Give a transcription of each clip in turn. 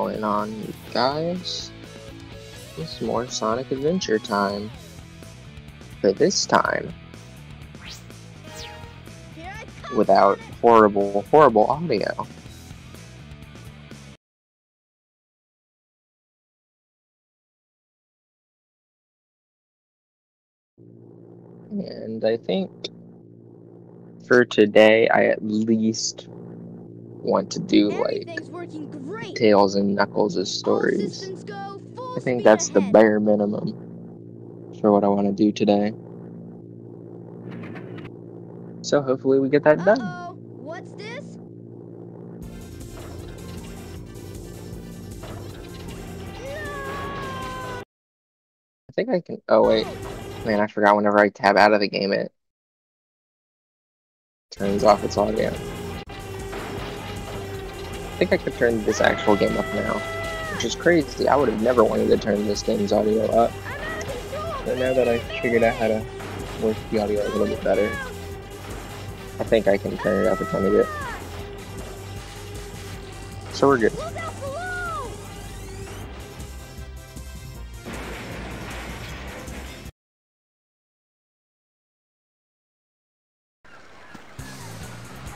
going on, you guys? It's more Sonic Adventure time. But this time, without horrible, horrible audio. And I think for today, I at least want to do like Tails and Knuckles' stories. I think that's the bare minimum for what I want to do today. So hopefully we get that Uh-oh. done. What's this? I think I can. Oh wait, man, I forgot. Whenever I tab out of the game, it turns off its audio. I think I could turn this actual game up now, which is crazy. I would have never wanted to turn this game's audio up, but now that I figured out how to work the audio a little bit better, I think I can turn it up a tiny bit. So we're good.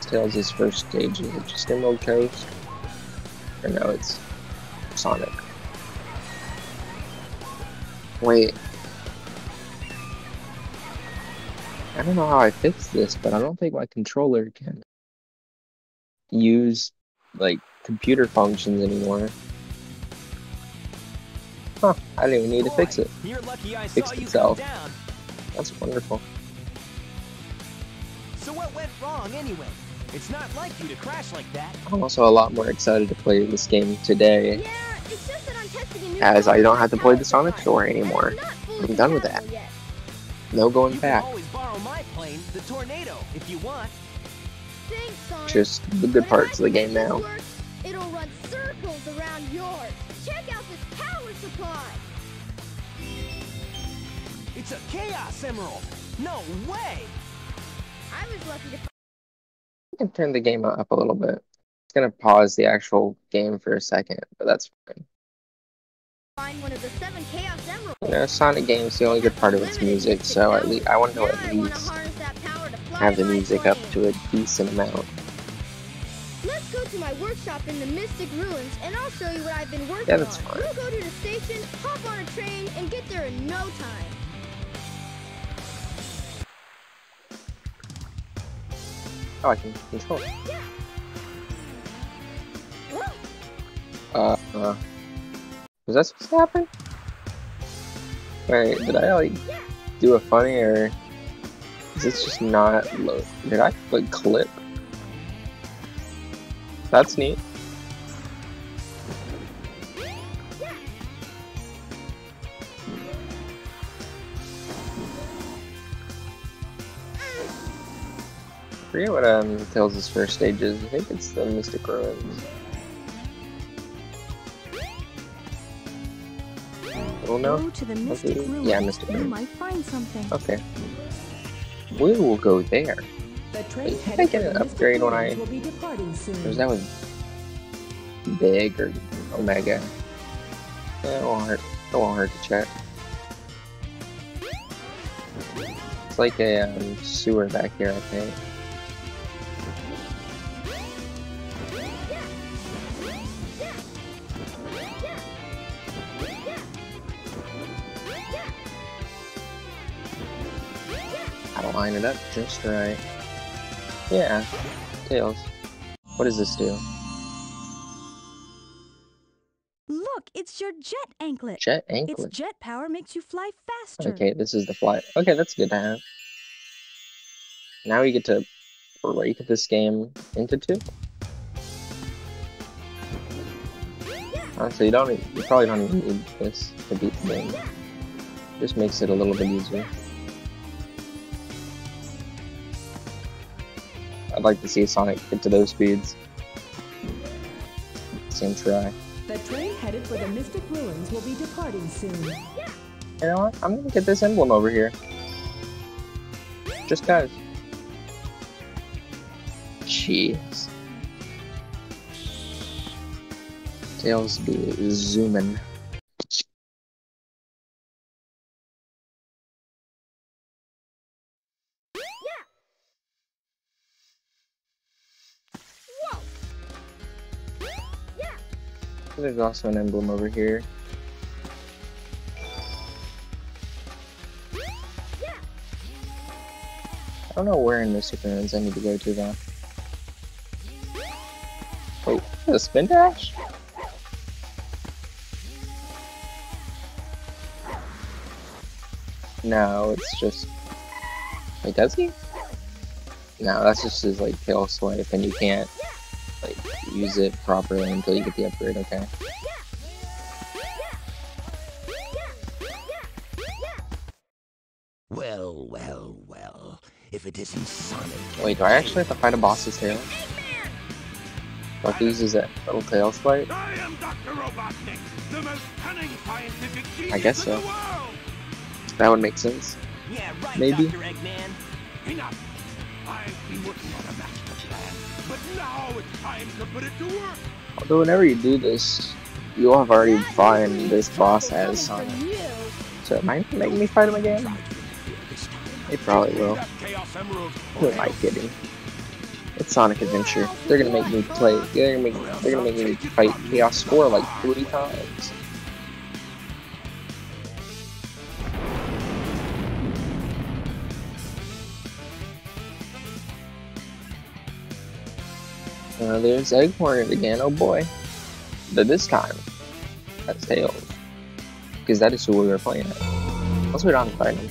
Tails' first stage is just Emerald Coast? Or no, it's Sonic. Wait. I don't know how I fixed this, but I don't think my controller can use like computer functions anymore. Huh, I didn't even need to fix it. You're lucky I Fixed saw you itself. That's wonderful. So what went wrong anyway? It's not like you to crash like that. I'm also a lot more excited to play this game today. Yeah, it's just that I'm testing a new As I don't have to play the Sonic supply, story anymore. I'm done with that. yet. No going You back. can always borrow my plane, the Tornado, if you want. Thanks, Sonic. Just the good parts of the game now. works, It'll run circles around yours. Check out this power supply. It's a Chaos Emerald. No way! I was lucky to I can turn the game up a little bit. It's gonna pause the actual game for a second, but that's fine. find one of the seven Chaos You know, Sonic game's the only good part of its music, so at least I want to at least harness that power to fly have the music up to a decent amount. Let's go to my workshop in the Mystic Ruins, and I'll show you what I've been working Yeah, that's on. fine. We'll go to the station, hop on a train, and get there in no time. Oh, I can control. Uh, uh, was that supposed to happen? Wait, did I like do a funny or is this just not load? Did I like clip? That's neat. Forget what um Tails' first stage is. I think it's the Mystic Ruins. Well, no. Go to the Okay, Mystic yeah, Ruins. Mystic you might find something. Okay. We will go there. The train Did I get an upgrade when I- will be departing soon. Or is that with Big or Omega? It won't hurt. It won't hurt to check. It's like a um, sewer back here, I think. Line it up just right. Yeah, Tails. What does this do? Look, it's your jet anklet. Jet anklet. Its jet power makes you fly faster. Okay, this is the fly. Okay, that's good to have. Now we get to break this game into two. Honestly, you don't. You probably don't even need this to beat the game. Just makes it a little bit easier. I'd like to see Sonic get to those speeds. Same try. The train headed for the Mystic Ruins will be departing soon. You know what? I'm gonna get this emblem over here. Just cause. Jeez. Tails be zooming. There's also an emblem over here. I don't know where in Mystic Ruins I need to go to though. Wait, a spin dash? No, it's just. Wait, does he? No, that's just his like tail swipe, and you can't use it properly until you get the upgrade. Okay. Well, well, well. If it isn't Sonic. Wait, do I actually have to fight a boss's tail? Buck uses that little tail swipe? I am Dr. Robotnik, the most cunning scientific genius I guess so. in the world. That would make sense. Yeah, right, Maybe. Dr. Eggman. Enough. I've been working now it's time to put it to work. Although whenever you do this, you'll have already fought this boss as Sonic. So it might make me fight him again? It probably will. Who am I kidding? It's Sonic Adventure. They're gonna make me play. They're gonna make. They're gonna make me fight Chaos Four like three times. Uh, there's Eggcorn again. Oh boy! But this time, that's Tails, because that is who we were playing at. Unless we don't fight him.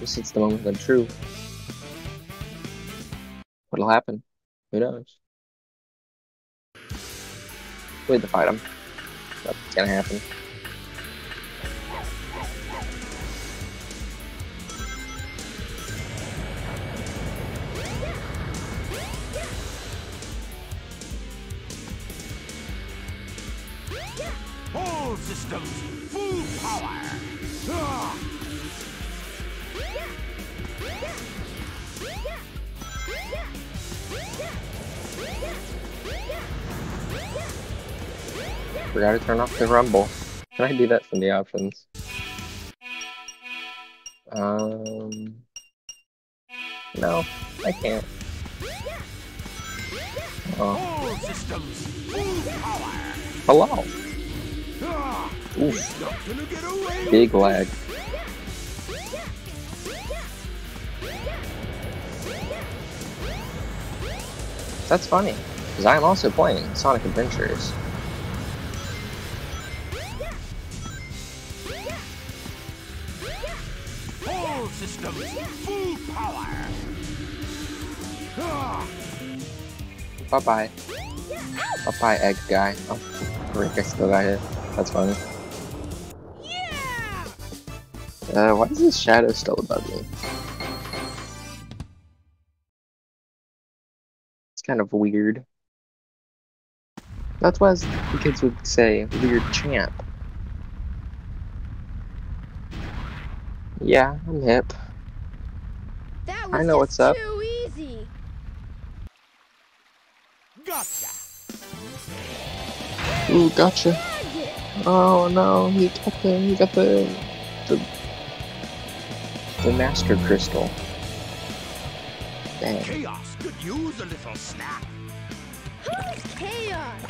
This is the moment of truth. What'll happen? Who knows? We have to fight him. That's gonna happen. All systems, full power. Forgot to turn off the rumble. Can I do that from the options? Um. No, I can't. Oh, full power. hello. Oof, He's not gonna get away. big lag. That's funny, because I am also playing Sonic Adventures. All systems, full power. Bye bye. Bye bye, egg guy. Oh, Rick, I still got hit. That's funny. Yeah! Uh, why is this shadow still above me? It's kind of weird. That's why the kids would say weird champ. Yeah, I'm hip. That was I know what's up. too easy. Gotcha. Ooh, gotcha. Dang it. Oh no, he got the he got the the the master crystal. Dang. Chaos could use a little snack. Who's chaos?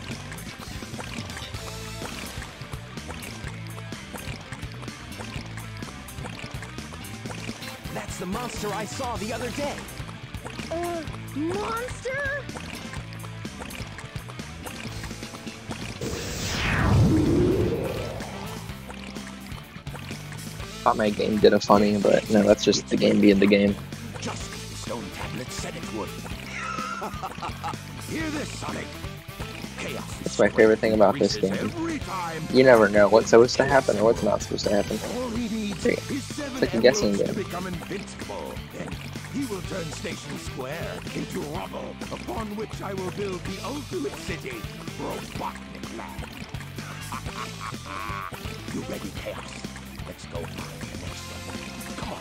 That's the monster I saw the other day. Uh, monster? Thought my game did a funny, but no, that's just the game being the game. Just the stone tablet said it would. Hear this, Sonic. Chaos. That's my favorite thing about this game. You never know what's supposed to happen or what's not supposed to happen. All he needs Hey, is seven like a guessing game. become invincible. Then he will turn Station Square into rubble, upon which I will build the ultimate city, Robotnik Land. you ready, Chaos? Let's go find the next one. Come on.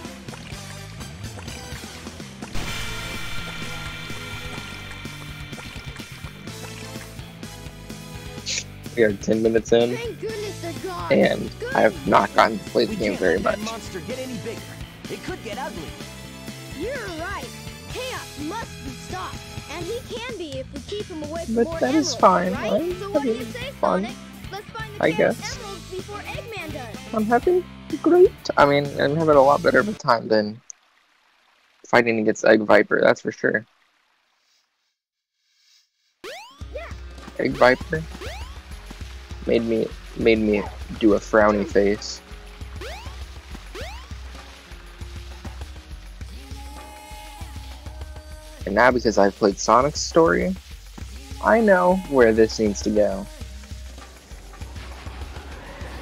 We are 10 minutes in, Thank goodness they're gone. and I have not gotten to play the We game can't very much. that monster get any bigger. It could get ugly. You're right. Chaos must be stopped. And he can be if we keep him away from But more that is emeralds, fine. Right? I'm so what do you say, fun, Sonic? Let's find the I Chaos guess. Before Eggman does. I'm having great. I mean, I'm having a lot better of a time than fighting against Egg Viper, that's for sure. Egg Viper made me made me do a frowny face. And now because I've played Sonic's story, I know where this needs to go.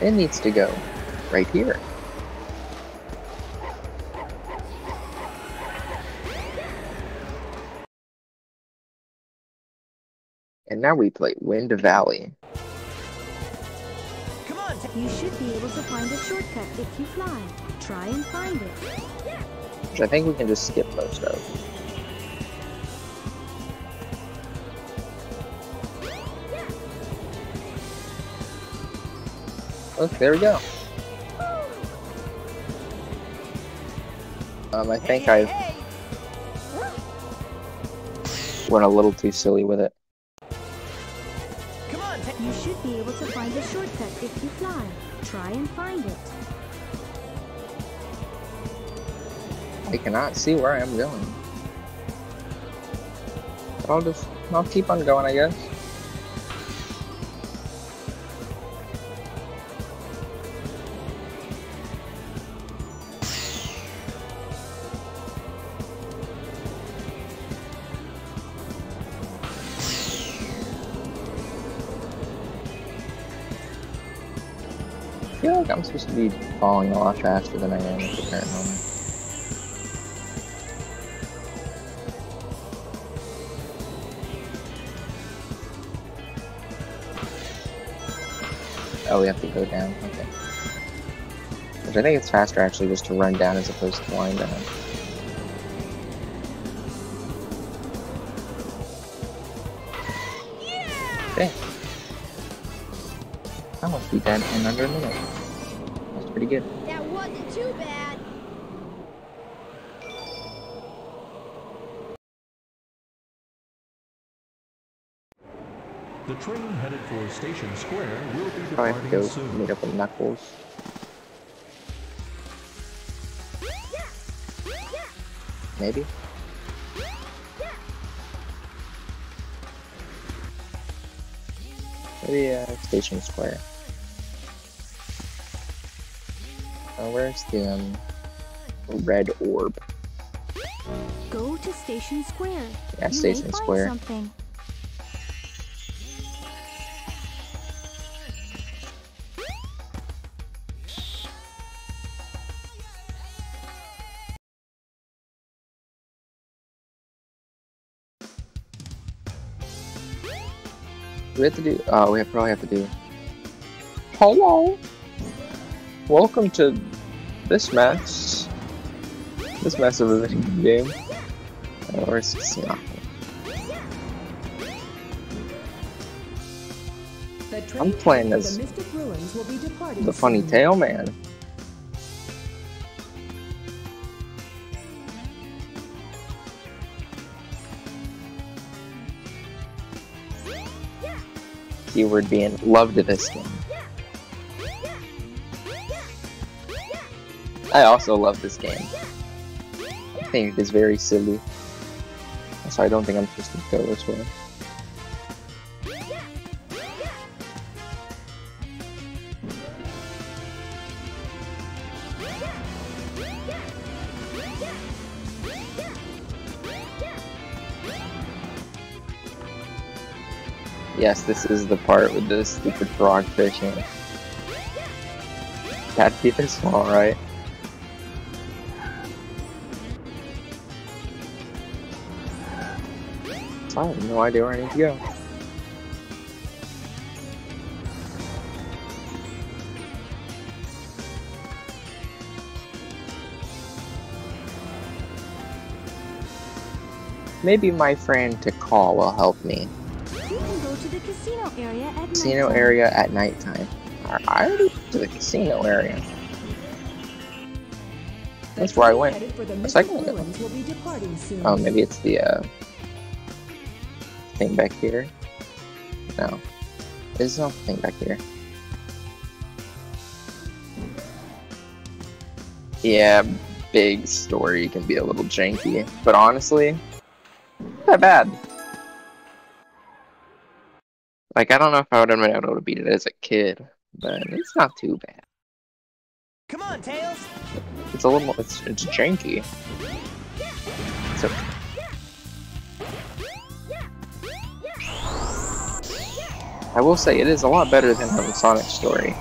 It needs to go right here. And now we play Wind Valley. Come on, You should be able to find a shortcut if you fly. Try and find it. Which I think we can just skip most of. Look, there we go. Um, I think I went a little too silly with it. Come on, You should be able to find a shortcut if you fly. Try and find it. I cannot see where I am going. I'll just, I'll keep on going, I guess. I'm supposed to be falling a lot faster than I am at the current moment. Oh, we have to go down. Okay. Which I think it's faster actually just to run down as opposed to flying down. Okay. I must be that in under a minute. That's pretty good. That wasn't too bad. The train headed for Station Square will be Probably have to departing go soon. meet up with Knuckles. Maybe? Maybe uh, Station Square. Oh, where's the um, red orb? Go to Station Square. Yeah, you Station Square. something. We have to do? Oh, we have, probably have to do. Hello. Welcome to this mess. This mess of a game. Where's Sonic? The I'm playing as The funny tail man. Keyword being loved this game. I also love this game. I think it is very silly. So I don't think I'm supposed to go this way. Yes, this is the part with the stupid frog fishing. That'd be this small, right? I have no idea where I need to go. Maybe my friend Tikal will help me. You can go to the casino area at Casino nighttime. area at nighttime. I already went to the casino area. That's where I went headed for the a second ago. Ruins will be departing soon. Oh, maybe it's the uh, thing back here. No, there's nothing back here. Yeah, big story can be a little janky, but honestly, not bad. Like, I don't know if I would have been able to beat it as a kid, but it's not too bad. Come on, Tails. It's a little, it's, it's janky. So, I will say it is a lot better than the Sonic story.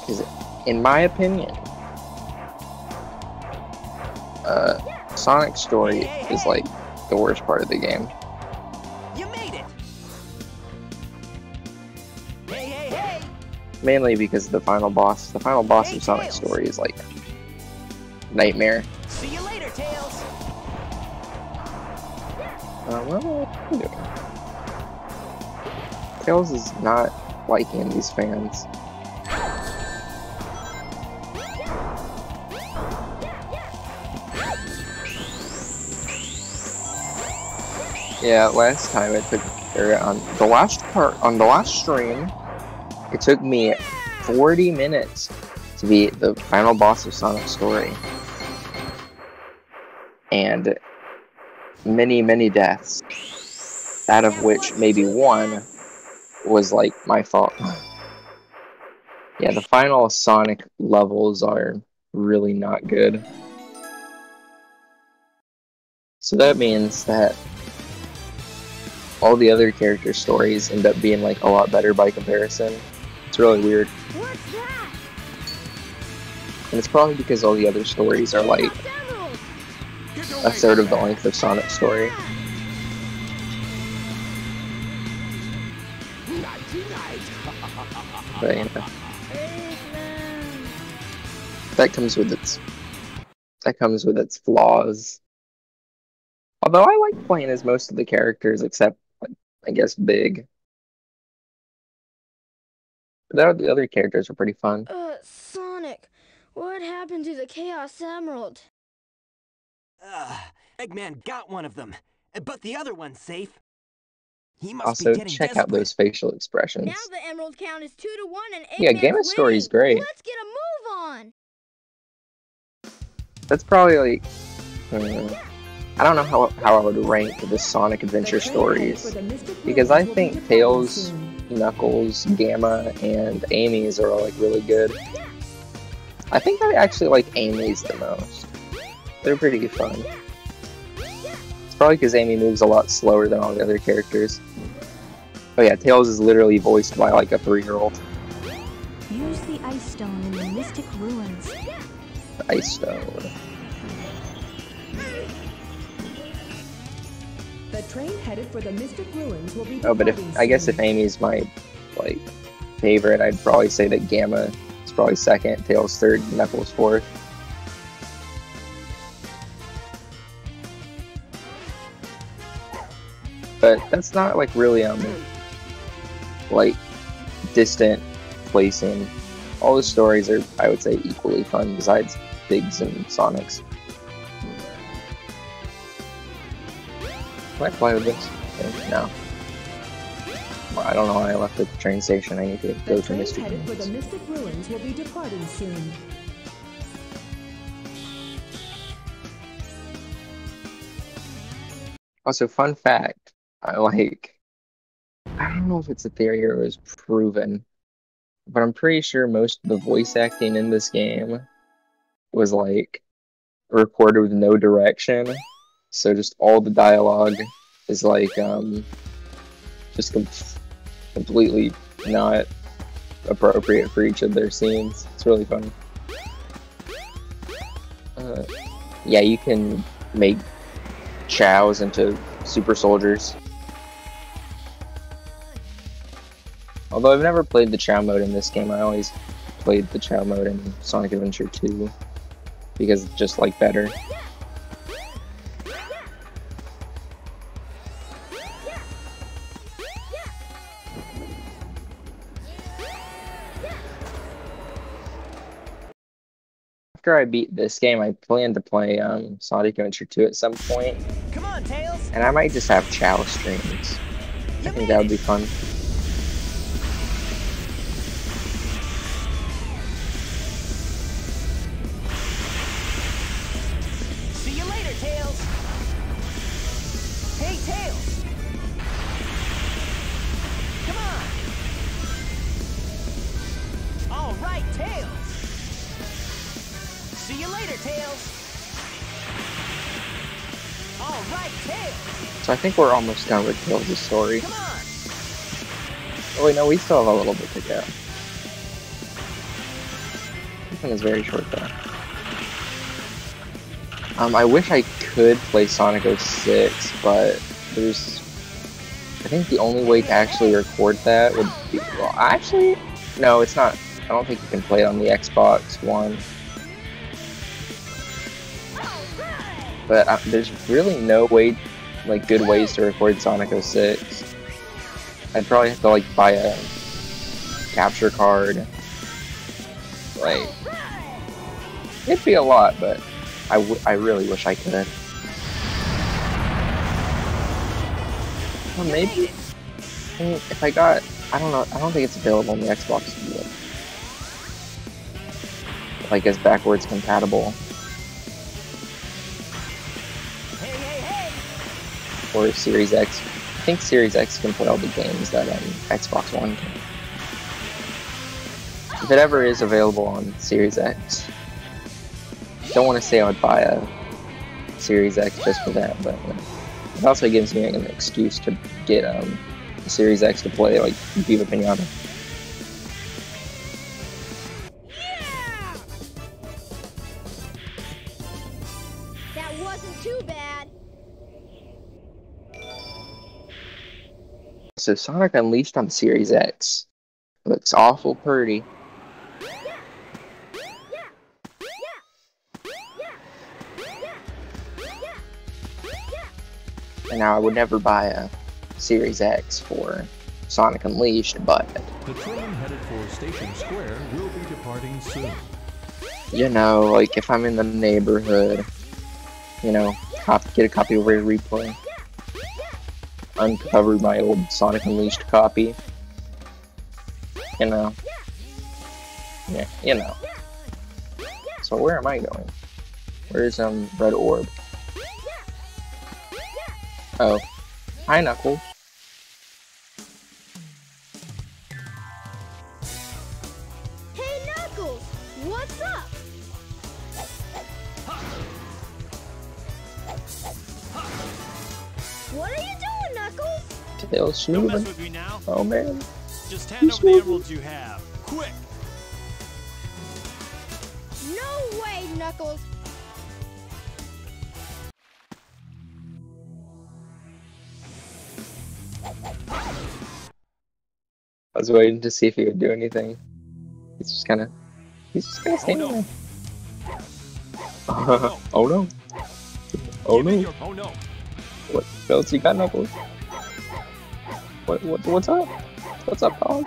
Because, in my opinion, uh, Sonic story is like the worst part of the game. You made it. Hey, hey, hey. Mainly because the final boss. The final boss of Sonic story is like nightmare. See you later, Tails. Uh, well, Tails is not liking these fans. Yeah, last time it took, or on the last part, on the last stream, it took me 40 minutes to beat the final boss of Sonic Story. And many, many deaths. Out of which maybe one was like my fault. Yeah, the final Sonic levels are really not good. So that means that all the other character stories end up being like a lot better by comparison. It's really weird. And it's probably because all the other stories are like a third of the length of Sonic's story. But you know, that comes with its that comes with its flaws. Although I like playing as most of the characters except I guess Big. But the other characters are pretty fun. Uh, Sonic, what happened to the Chaos Emerald? Ugh, Eggman got one of them, but the other one's safe. He must Also, be getting check out those facial expressions. Now the Emerald count is two to one and Yeah, Eggman's Game of Story's winning. great. Let's get a move on! That's probably like hmm, I don't know how how I would rank the Sonic Adventure stories. headed for the Mystic Because I think Tails- Knuckles, Gamma, and Amy's are all like really good. I think I actually like Amy's the most. They're pretty fun. It's probably because Amy moves a lot slower than all the other characters. Oh yeah, Tails is literally voiced by like a three-year-old. Use the ice stone in the Mystic Ruins. The Ice Stone. The train headed for the Mystic Ruins will be Oh, but if departing I guess if. Amy's my like favorite, I'd probably say that Gamma is probably second, Tails third, Knuckles fourth. But that's not like really um like distant placing. All the stories are I would say equally fun besides Big's and Sonic's. Can I play with this? Okay, No. Well, I don't know why I left at the train station. I need to go to Mystic headed for the Ruins. Mystic Ruins will be departing soon. Also, fun fact, I like, I don't know if it's a theory or it was proven, but I'm pretty sure most of the voice acting in this game was like recorded with no direction. So just all the dialogue is like, um, just com- completely not appropriate for each of their scenes. It's really funny. Uh, yeah, you can make chows into super soldiers. Although I've never played the Chao mode in this game, I always played the Chao mode in Sonic Adventure 2 because it's just like better. After I beat this game, I plan to play um, Sonic Adventure 2 at some point. On, and I might just have Chao streams. I think that would be fun. See you later, Tails. All right, Tails. So I think we're almost done with Tails' story. Come on. Oh wait, no, we still have a little bit to go. This one is very short though. Um, I wish I could play Sonic 06, but there's... I think the only way to actually record that would be... Well, actually, no, it's not. I don't think you can play it on the Xbox One. But uh, there's really no way, like, good ways to record Sonic 06. I'd probably have to, like, buy a capture card. Like, it'd be a lot, but I, I really wish I could. Well, maybe I mean, if I got, I don't know, I don't think it's available on the Xbox. Like as backwards compatible or Series X. I think Series X can play all the games that um, Xbox One can. If it ever is available on Series X, don't want to say I would buy a Series X just for that, but it also gives me an excuse to get um, a Series X to play like Viva Pinata. So Sonic Unleashed on Series X looks awful pretty. And now I would never buy a Series X for Sonic Unleashed, but The train headed for Station Square will be departing soon. you know, like if I'm in the neighborhood, you know, cop get a copy of Rare Replay, uncover my old Sonic Unleashed copy, you know, yeah, you know. So where am I going? Where's um Red Orb? Oh, hi Knuckles. Tails Don't mess with me now. Oh man. Just hand over the emeralds you have. Quick! No way, Knuckles! I was waiting to see if he would do anything. He's just kind of, he's just kind of Oh standing no! there. oh no. Oh no. Oh, oh no! What else you got, Knuckles? What, what, what's up? What's up, dog?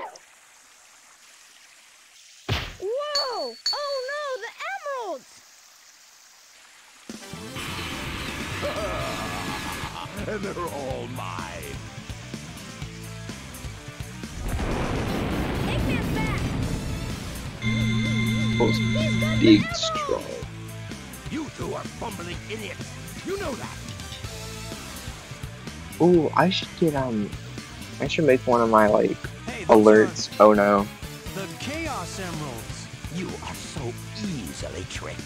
Whoa! Oh no, the emeralds! and they're all mine. Eggman's back! Those big, strong. You two are bumbling idiots. You know that. Ooh, I should get um, I should make one of my like Hey, those alerts. Oh no. the Chaos Emeralds. You are so easily tricked.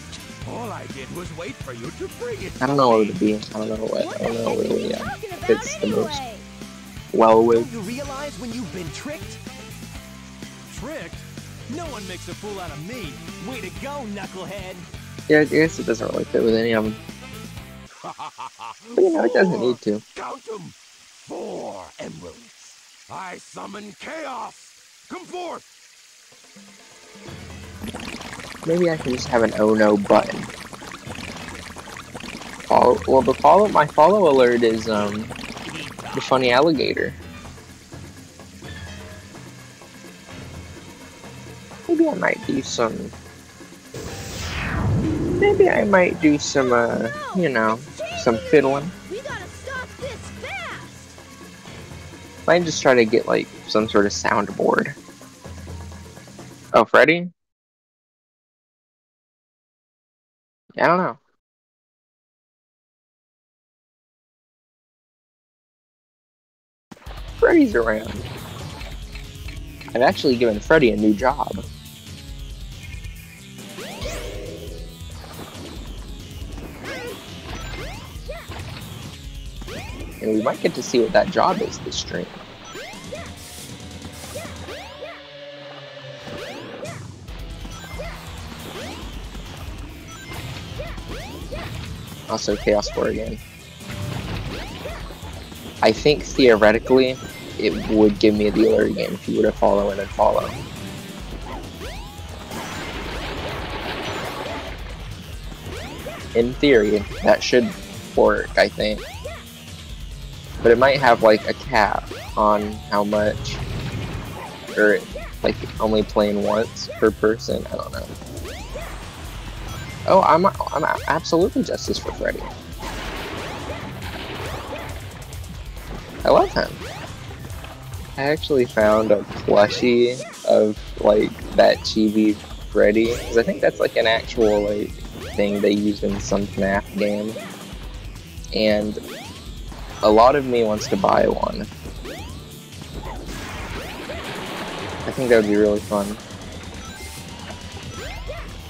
All I did was wait for you to bring it. I don't know what it would be. I don't know what. What I don't know heck what are it you would. Yeah. talking about It's the most anyway? well Don't with. you realize when you've been tricked? Tricked? No one makes a fool out of me. Way to go, knucklehead. Yeah, I guess it doesn't really fit with any of them. But you know, it doesn't need to. Count them. Four emeralds. I summon chaos. Come forth. Maybe I can just have an oh no button. Follow. Well, the follow. My follow alert is um the funny alligator. Maybe I might do some maybe I might do some, uh, you know, some fiddling. Might just try to get like some sort of soundboard. Oh, Freddy? I don't know. Freddy's around. I've actually given Freddy a new job. And we might get to see what that job is this stream. Also Chaos 4 again. I think theoretically it would give me the alert again if you were to follow and follow. In theory, that should work, I think. But it might have like a cap on how much, or like only playing once per person, I don't know. Oh, I'm, I'm absolutely Justice for Freddy. I love him. I actually found a plushie of like that chibi Freddy because I think that's like an actual like thing they used in some FNAF game, and a lot of me wants to buy one. I think that would be really fun.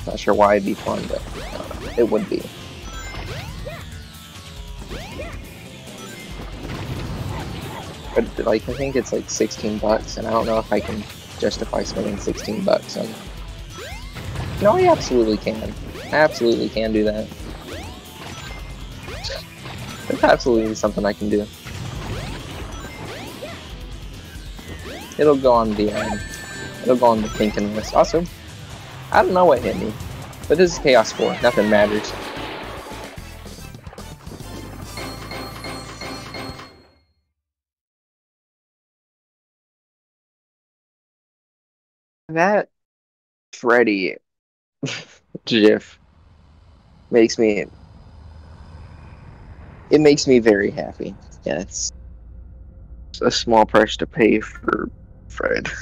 Not sure why it'd be fun, but uh, it would be. But like, I think it's like 16 bucks, and I don't know if I can justify spending 16 bucks on. No, I absolutely can. I absolutely can do that. It's absolutely something I can do. It'll go on the um, it'll go on the thinking list. Also, I don't know what hit me, but this is Chaos 4. Nothing matters. That Freddy GIF makes me it makes me very happy. Yeah, it's, it's a small price to pay for Fred.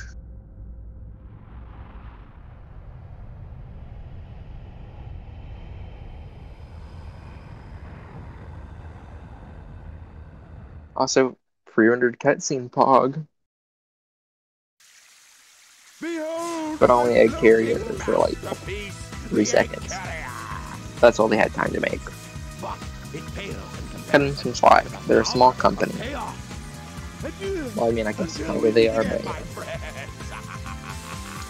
Also, pre-rendered cutscene Pog. But only a carrier for like three seconds. That's all they had time to make. Pennington Five. They're a small company. Well, I mean, I can see where they are, but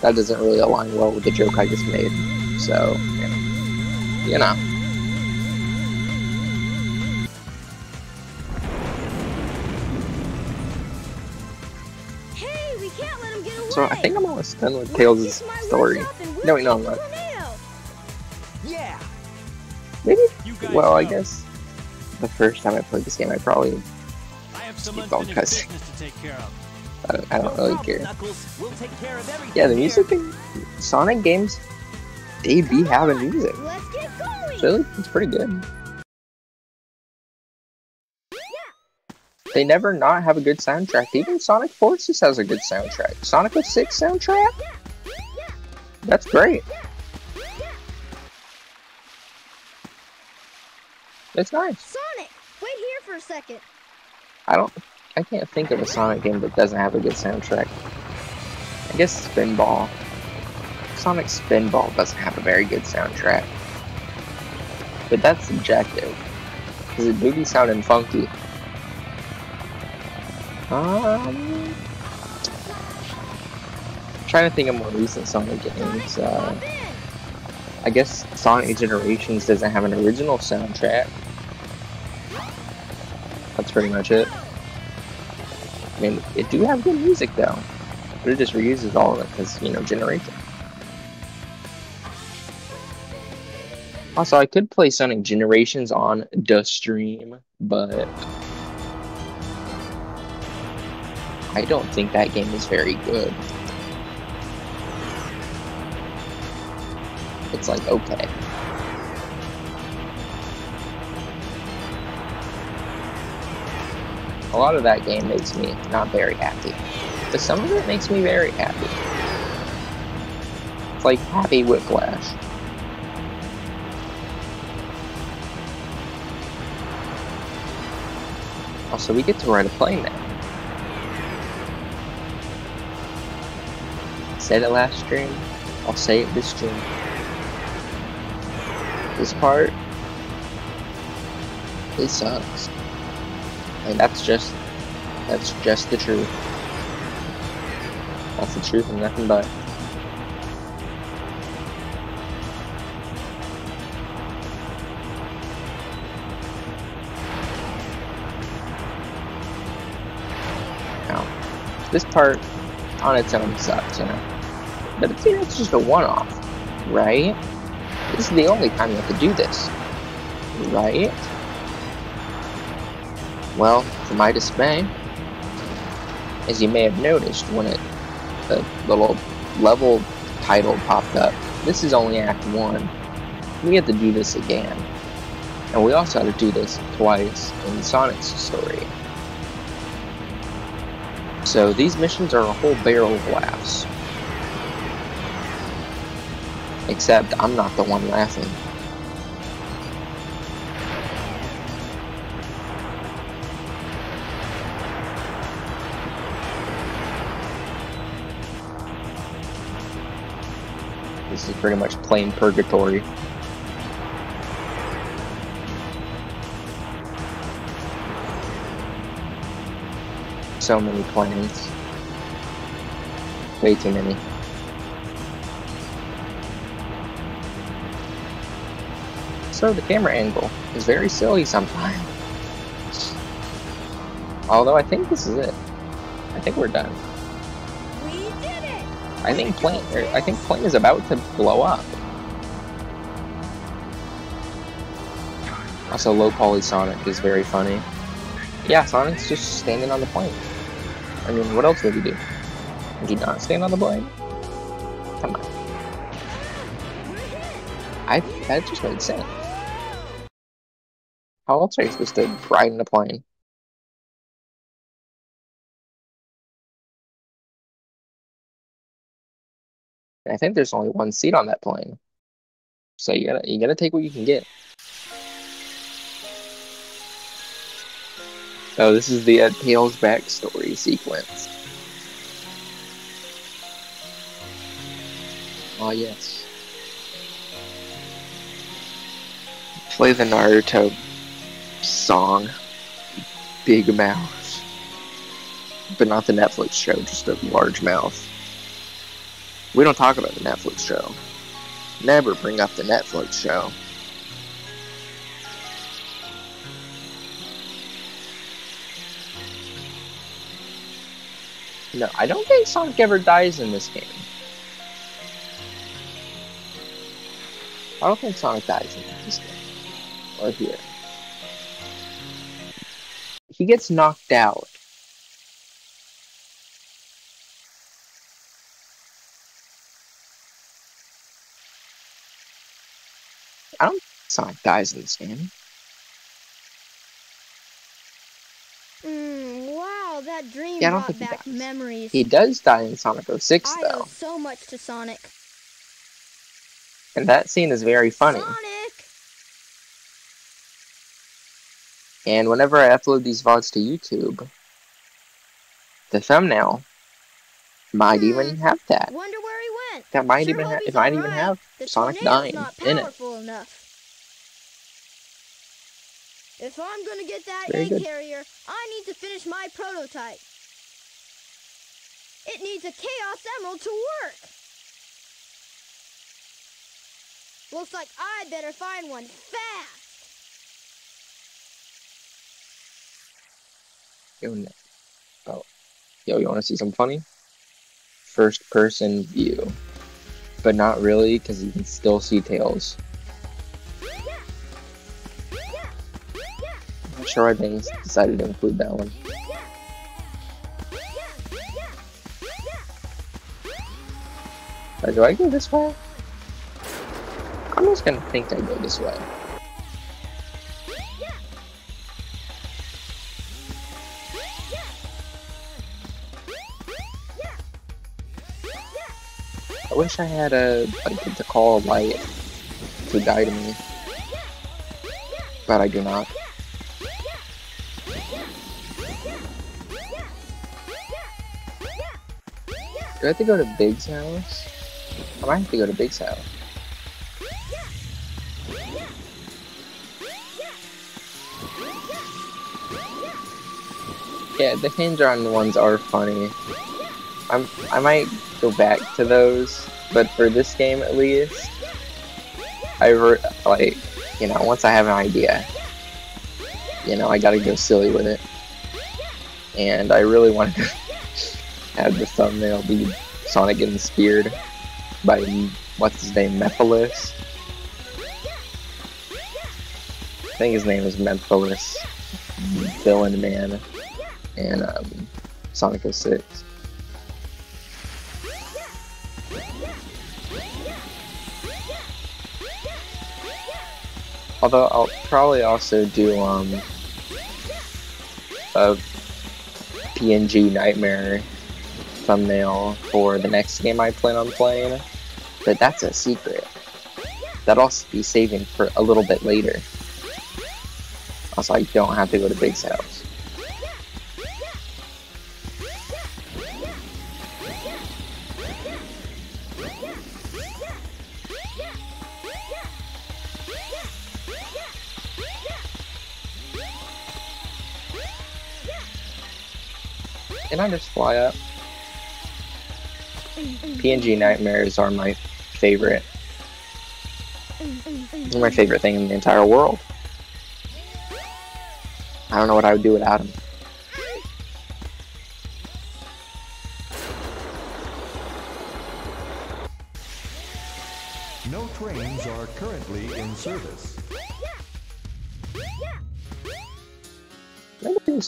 that doesn't really align well with the joke I just made. So, you know. Hey, we can't let him get away. So I think I'm almost done with Tails' story. No, wait, no, I'm not. Yeah. Maybe. You guys Well, I guess the first time I played this game, I probably I have some Keep on unfinished cussing. business to take care of. I don't, I don't No really problem, care. Knuckles. We'll take care of Yeah, the here. music in Sonic games, they be having music. Let's get going. Really, it's pretty good. They never not have a good soundtrack. Even Sonic Forces has a good soundtrack. Sonic 06 soundtrack? That's great. It's nice. Sonic, wait here for a second. I don't. I can't think of a Sonic game that doesn't have a good soundtrack. I guess Spinball. Sonic Spinball doesn't have a very good soundtrack. But that's subjective. Because it do be sounding funky. Um. Trying to think of more recent Sonic games. Uh. I guess Sonic Generations doesn't have an original soundtrack. That's pretty much it. I mean, it do have good music though, but it just reuses all of it because you know Generation. Also, I could play Sonic Generations on the stream, but I don't think that game is very good. it's like okay. A lot of that game makes me not very happy, but some of it makes me very happy. It's like happy whiplash. Also, we get to ride a plane now. said it last stream, I'll say it this stream. This part, it sucks. And that's just, that's just the truth. That's the truth and nothing but. Now, this part on its own sucks, you know. But it's, you know, it's just a one-off, right? This is the only time you have to do this, right? Well, to my dismay, as you may have noticed when it the little level title popped up, this is only Act 1. We have to do this again. And we also had to do this twice in Sonic's story. So these missions are a whole barrel of laughs. Except I'm not the one laughing. This is pretty much plain purgatory. So many planes. Way too many. Also the camera angle is very silly sometimes. Although I think this is it. I think we're done. We did it! I think plane er, I think plane is about to blow up. Also low poly Sonic is very funny. Yeah, Sonic's just standing on the plane. I mean, what else would he do? Would you not stand on the plane? Come on. I that just made sense. How else are you supposed to ride in a plane? I think there's only one seat on that plane. So you gotta you gotta take what you can get. Oh, this is the uh, Tails backstory sequence. Oh yes. Play the Naruto song, Big Mouth. But not the Netflix show, just a large mouth. We don't talk about the Netflix show. Never bring up the Netflix show. No, I don't think Sonic ever dies in this game. I don't think Sonic dies in this game. Or here he gets knocked out. I don't think Sonic dies in this game. Mm, wow, that dream yeah, brought back he memories. He does die in Sonic 06 I though. owe so much to Sonic. And that scene is very funny. Sonic! And whenever I upload these VODs to YouTube, the thumbnail might Hmm. even have that. Wonder where he went. That might Sure even have it might even have The Sonic dying in it. enough. If I'm gonna get that Very egg good. carrier, I need to finish my prototype. It needs a Chaos Emerald to work. Looks like I better find one fast. Yo, no. Oh, yo, you want to see some funny? First person view, but not really because you can still see Tails. I'm not sure why they decided to include that one. Uh, do I go this way? I'm just gonna think I go this way. Wish I had a like to call a light to guide me, but I do not. Do I have to go to Big's house? I might have to go to Big's house. Yeah, the hand-drawn ones are funny. I'm I might go back to those, but for this game at least, I like you know once I have an idea, you know I gotta go silly with it, and I really wanted to have the thumbnail be Sonic getting speared by what's his name, Mephiles. I think his name is Memphilis, Villain Man, and um, Sonic 06. Although I'll probably also do um a PNG Nightmare thumbnail for the next game I plan on playing, but that's a secret. That'll be saving for a little bit later. Also, I don't have to go to Big's house. I just fly up? PNG Nightmares are my favorite. They're my favorite thing in the entire world. I don't know what I would do without them.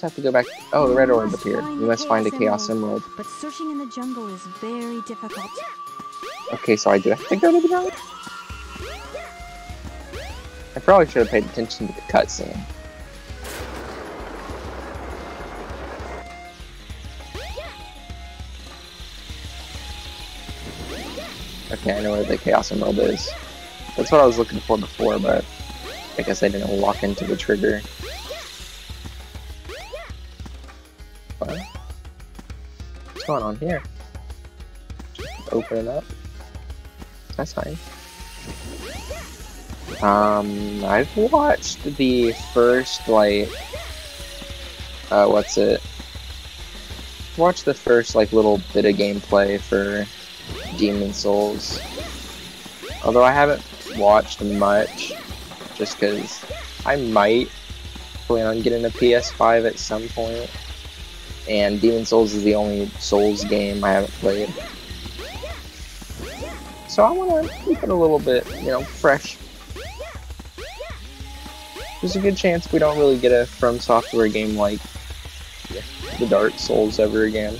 Have to go back. Oh, the red orb appeared. We must find a Chaos Emerald. But searching in the jungle is very difficult. Okay, so I do have to go to the jungle? I probably should have paid attention to the cutscene. Okay, I know where the Chaos Emerald is. That's what I was looking for before, but I guess I didn't walk into the trigger. What's going on here? Open it up. That's fine. Um, I've watched the first, like, uh, what's it? Watched the first, like, little bit of gameplay for Demon Souls. Although I haven't watched much, just because I might plan on getting a PS5 at some point, and Demon Souls is the only Souls game I haven't played. So I want to keep it a little bit, you know, fresh. There's a good chance we don't really get a From Software game like the Dark Souls ever again.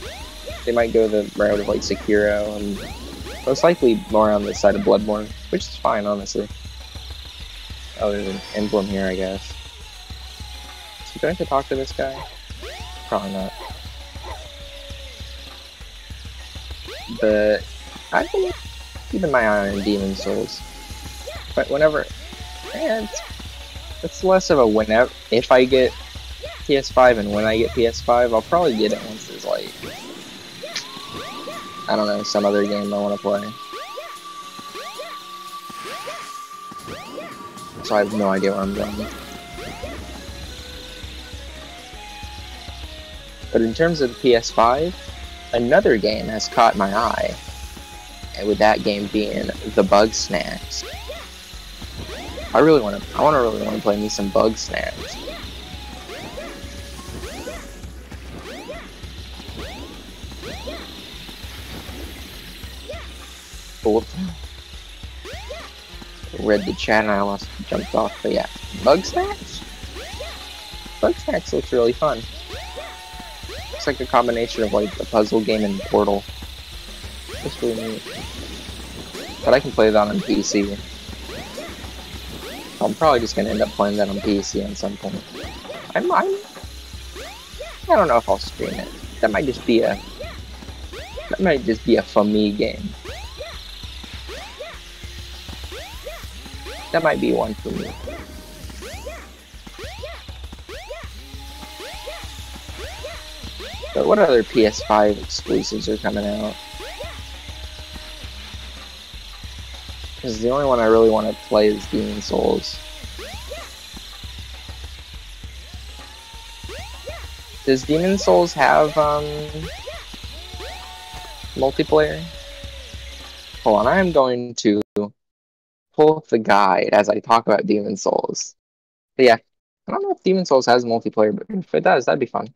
They might go the route of like Sekiro and most likely more on the side of Bloodborne, which is fine, honestly. Oh, there's an emblem here, I guess. So do I have to talk to this guy? Probably not. But I've been keeping my eye on Demon Souls. But whenever, and it's, it's less of a whenever. If I get PS5 and when I get PS5, I'll probably get it once there's like, I don't know, some other game I want to play. So I have no idea where I'm going. But in terms of the PS5, another game has caught my eye. And with that game being the Bugsnax. I really want to. I want to really want to play me some Bugsnax. Cool. Read the chat and I almost jumped off, but yeah, Bugsnax. Bug Snacks looks really fun looks like a combination of like the puzzle game and Portal. It's really neat. But I can play that on PC. I'm probably just gonna end up playing that on PC at some point. I might. I'm I don't know if I'll stream it. That might just be a that might just be a for me game. That might be one for me. But what other PS5 exclusives are coming out? Because the only one I really want to play is Demon Souls. Does Demon Souls have um multiplayer? Hold on, I am going to pull up the guide as I talk about Demon Souls. But yeah, I don't know if Demon Souls has multiplayer, but if it does, that'd be fun.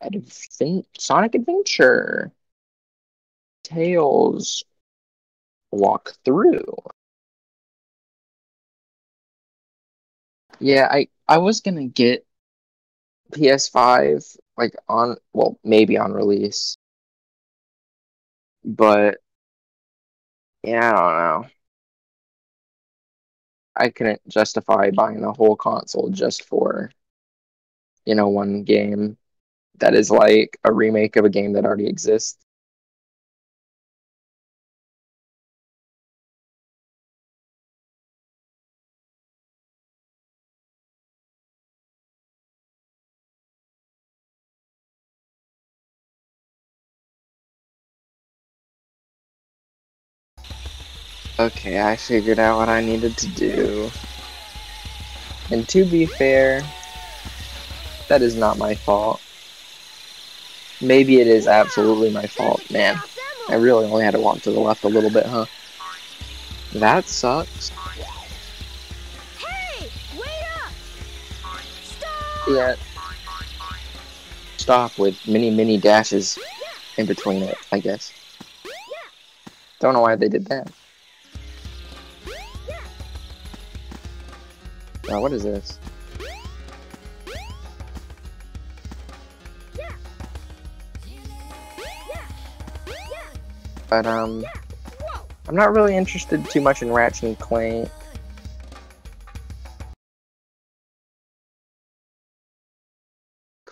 Advent Sonic Adventure. Tails walk through. Yeah, I I was gonna get PS5 like on well maybe on release, but yeah, I don't know. I couldn't justify buying a whole console just for you know one game that is like a remake of a game that already exists. Okay, I figured out what I needed to do. And to be fair, that is not my fault. Maybe it is absolutely my fault, man. I really only had to walk to the left a little bit, huh? That sucks. Hey! Yeah. Stop with many, many dashes in between it, I guess. Don't know why they did that. Oh, what is this? But, um, I'm not really interested too much in Ratchet and Clank.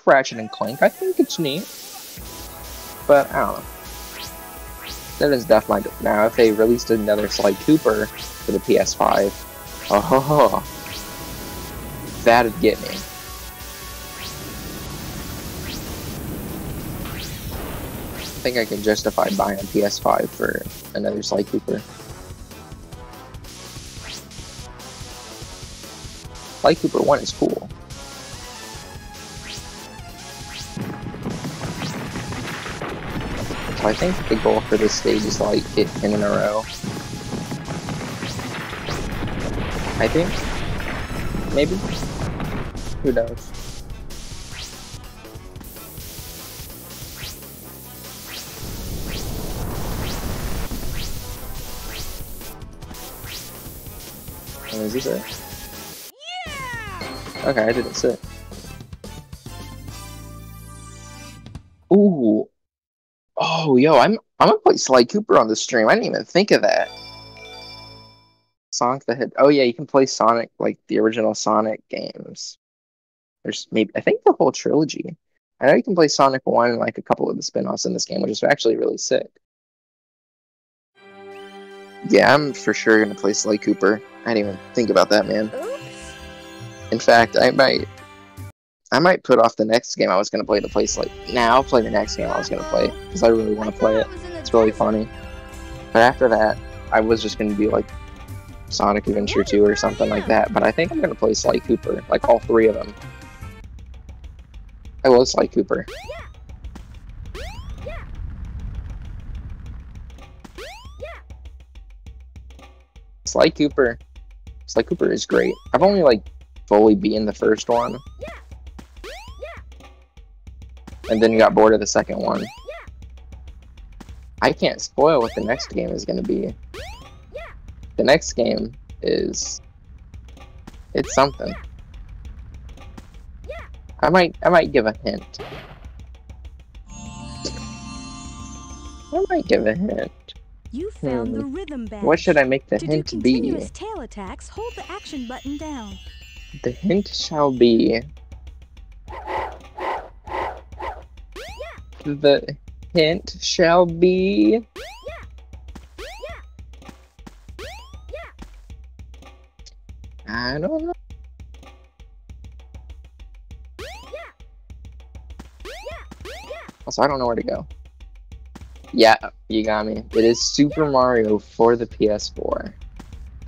Ratchet and Clank, I think it's neat. But, I don't know. That is definitely Now, if they released another Sly Cooper for the PS5, oh that'd get me. Think I can justify buying a PS5 for another Sly Cooper. Sly Cooper 1 is cool. So I think the goal for this stage is to like hit 10 in a row. I think. Maybe. Who knows? Oh, is this it? Okay, I didn't sit. Ooh. Oh, yo, I'm I'm gonna play Sly Cooper on the stream. I didn't even think of that. Sonic the Head. Oh yeah, you can play Sonic like the original Sonic games. There's maybe I think the whole trilogy. I know you can play Sonic One and like a couple of the spin-offs in this game, which is actually really sick. Yeah, I'm for sure gonna play Sly Cooper. I didn't even think about that, man. In fact, I might I might put off the next game I was gonna play to play Sly. Now I'll play the next game I was gonna play because I really want to play it. It's really funny. But after that, I was just gonna be like Sonic Adventure 2 or something like that. But I think I'm gonna play Sly Cooper, like all three of them. I love Sly Cooper. Sly Cooper. Sly Cooper is great. I've only like fully beaten the first one. And then got bored of the second one. I can't spoil what the next game is gonna be. The next game is it's something. I might I might give a hint. I might give a hint. You found Hmm. the rhythm badge. What should I make the to hint do be? continuous tail attacks, hold the action button down. The hint shall be. The hint shall be. I don't know. Also, I don't know where to go. Yeah, you got me. It is Super Mario for the PS4.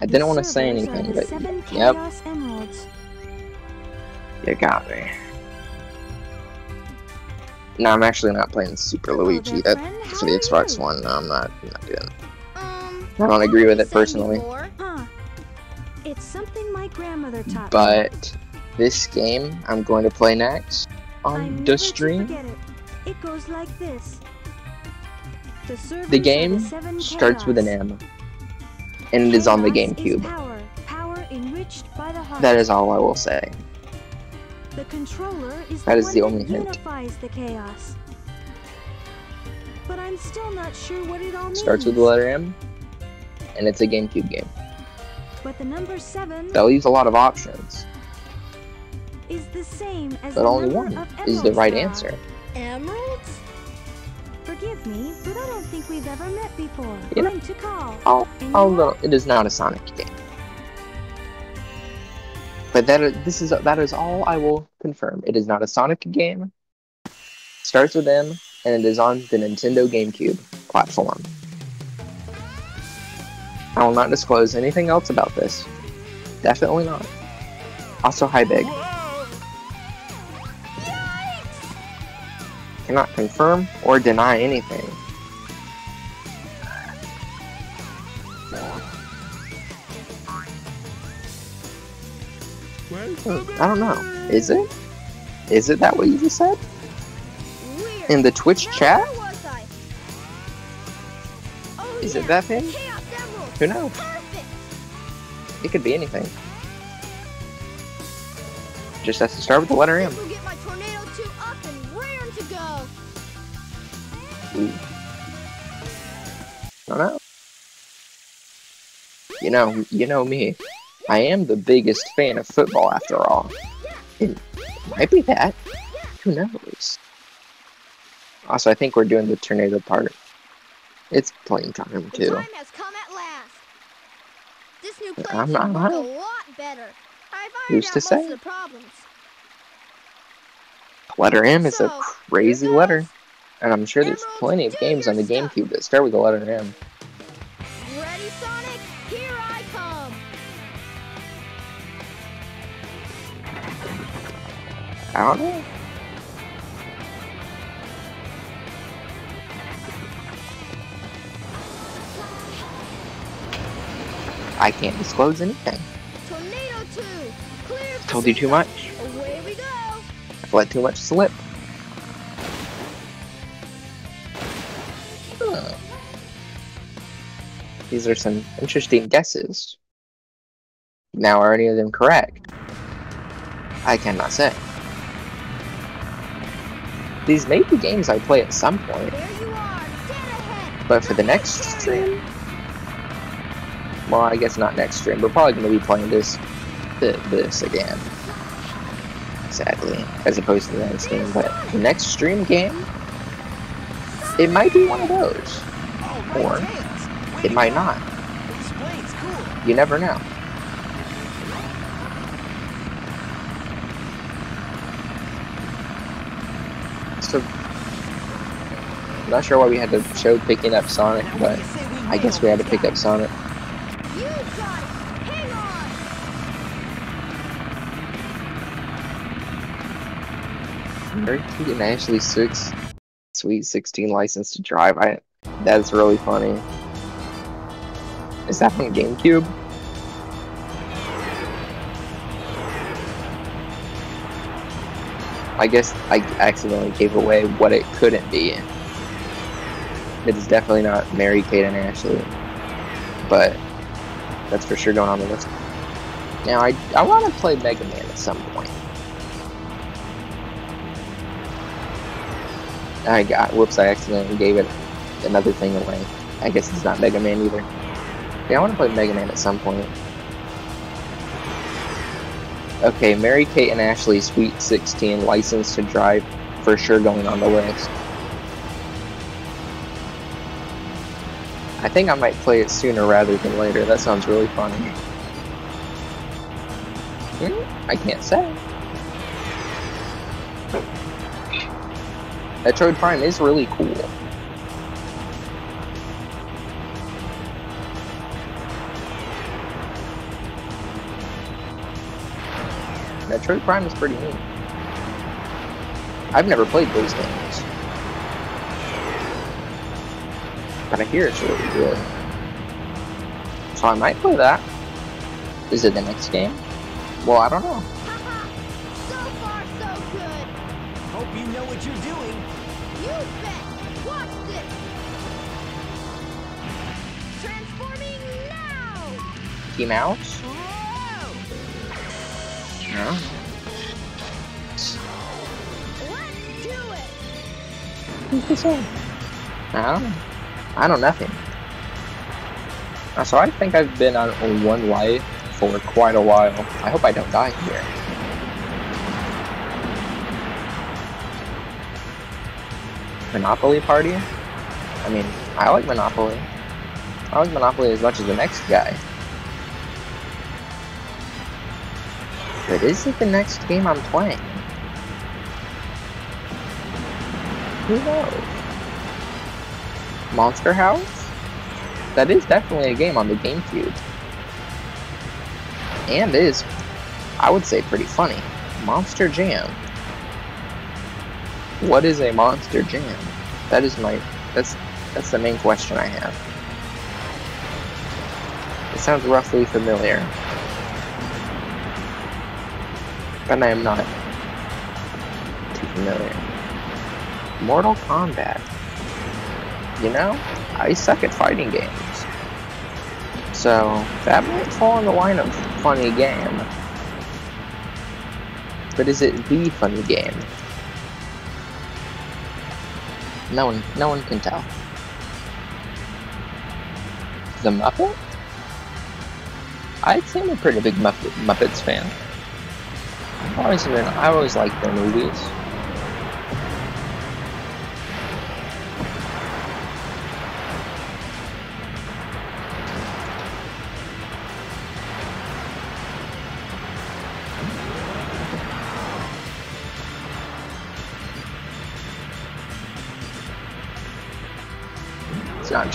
I didn't want to say anything, but yep, Emeralds. you got me. No, I'm actually not playing Super Hello Luigi. That for the Xbox you? One. No, I'm not. I'm not doing. it. Um, I don't agree with it personally. Huh. It's something my grandmother taught me. But this game I'm going to play next I'm on never the to stream. forget it. It goes like this. The, servers The game seven starts with an. M, and it is on the Chaos is GameCube. Power, power enriched by the heart. That is all I will say. The controller is That the is the only hint. unifies the chaos. But I'm still not sure what it all means. Starts with the letter M, and it's a GameCube game. But the number seven That leaves a lot of options, is the same as but the only one is the right there answer. Emeralds? Forgive me, but I don't think we've ever met before. You know- to call. I'll, although it is not a Sonic game. But that is, this is that is all I will confirm. It is not a Sonic game. It Starts with M, and it is on the Nintendo GameCube platform. I will not disclose anything else about this. Definitely not. Also, hi, Big. Cannot confirm or deny anything. Hmm, I don't know. Is it? Is it that what you just said? In the Twitch chat? Is it that thing? Who knows? It could be anything. Just has to start with the letter M. Don't know. You know, you know me. I am the biggest fan of football after all. It might be that. Who knows? Also, I think we're doing the tornado part. It's playing time too. time has come at last. This new place I'm not- a lot better. I've Who's to say? Letter M is a crazy letter. And I'm sure there's plenty of games on the. GameCube that start with the letter M. Ready, Sonic? Here I come. I don't know. I can't disclose anything. Tornado 2. Clear Told you too much. Away we go. I've let too much slip. These are some interesting guesses. Now, are any of them correct? I cannot say. These may be games I play at some point, There you are. But for the next stream, well, I guess not next stream. We're probably going to be playing this, this again. Sadly, as opposed to the next game. But the next stream game, it might be one of those. Or it might not. You never know. So, I'm not sure why we had to show picking up Sonic, but I guess we had to pick up Sonic. You got. Hang on. Mary Kate and Ashley Six, Sweet 16 license to drive. I that's really funny. Is that on GameCube? I guess I accidentally gave away what it couldn't be. It is definitely not Mary Kate and Ashley, but that's for sure going on the list. Now I I want to play Mega Man at some point. I got whoops! I accidentally gave it another thing away. I guess it's not Mega Man either. Yeah, I want to play Mega Man at some point. Okay, Mary Kate and Ashley, Sweet 16, License to Drive, for sure going on the list. I think I might play it sooner rather than later. That sounds really funny. Hmm, I can't say. Metroid Prime is really cool. Metroid Prime is pretty neat. I've never played those games. But I hear it's really good. So I might play that. Is it the next game? Well, I don't know. so far, so good. Hope you know what you're doing. You bet. Watch this. Transforming now. Team Mouse? Whoa. No. I don't know. I know nothing. Uh, So I think I've been on one life for quite a while. I hope I don't die here. Monopoly Party? I mean, I like Monopoly. I like Monopoly as much as the next guy. But is it the next game I'm playing? Who knows? Monster House? That is definitely a game on the GameCube. And is, I would say, pretty funny. Monster Jam. What is a Monster Jam? That is my, that's, that's the main question I have. It sounds roughly familiar. But I am not too familiar. Mortal Kombat. You know, I suck at fighting games. So, that might fall in the line of funny game. But is it the funny game? No one, no one can tell. The Muppet? I'd say I'm a pretty big Muppet, Muppets fan. I've always been, I always liked their movies.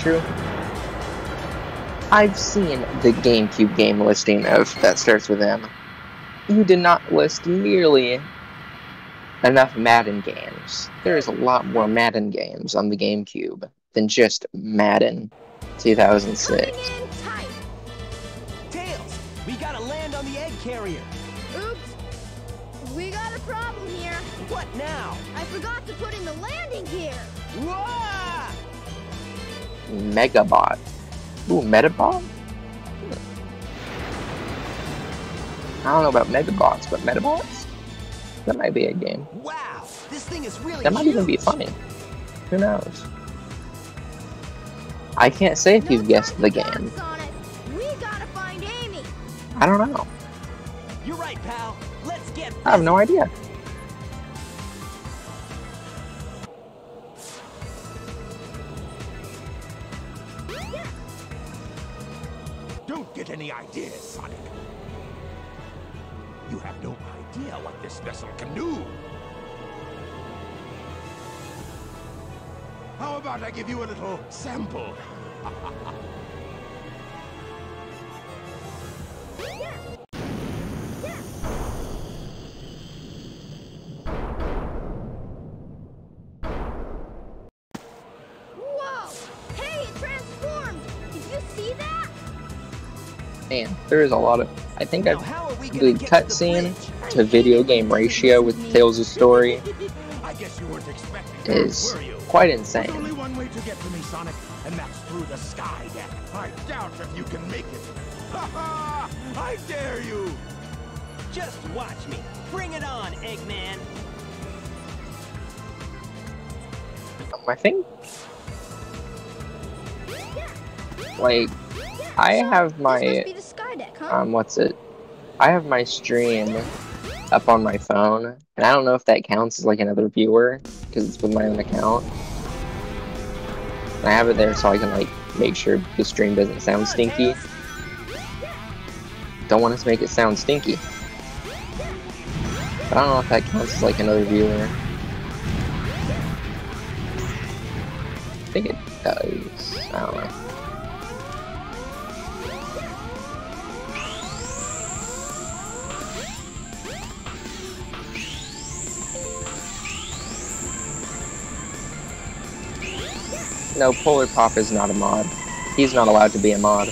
True. I've seen the GameCube game listing of that starts with M. You did not list nearly enough Madden games. There is a lot more Madden games on the GameCube than just Madden 2006. Coming in tight. Tails, we gotta land on the egg carrier. Oops. We got a problem here. What now? I forgot to put in the landing gear. Whoa! Megabot. Ooh, Metabot? I don't know about Megabots, but Metabots? That might be a game. Wow, this thing is really That might even be funny. Who knows? I can't say if you've guessed the game. We gotta find Amy. I don't know. You're right, pal. Let's get I have no idea. Any ideas, Sonic. You have no idea what this vessel can do. How about I give you a little sample? Whoa! Man, there is a lot of. I think I've how are we the gonna get to the cutscene to video game ratio with Tails' of story I guess you weren't expecting is quite insane. one way to get to me, Sonic, and that's through the sky deck. I doubt if you can make it. Ha ha! I dare you! Just watch me. Bring it on, Eggman. I think, like, I have my must be the sky deck, huh? um, what's it? I have my stream up on my phone, and I don't know if that counts as like another viewer because it's with my own account. And I have it there so I can like make sure the stream doesn't sound stinky. Don't want us to make it sound stinky. But I don't know if that counts as like another viewer. I think it does. I don't know. No, Polar Pop is not a mod. He's not allowed to be a mod.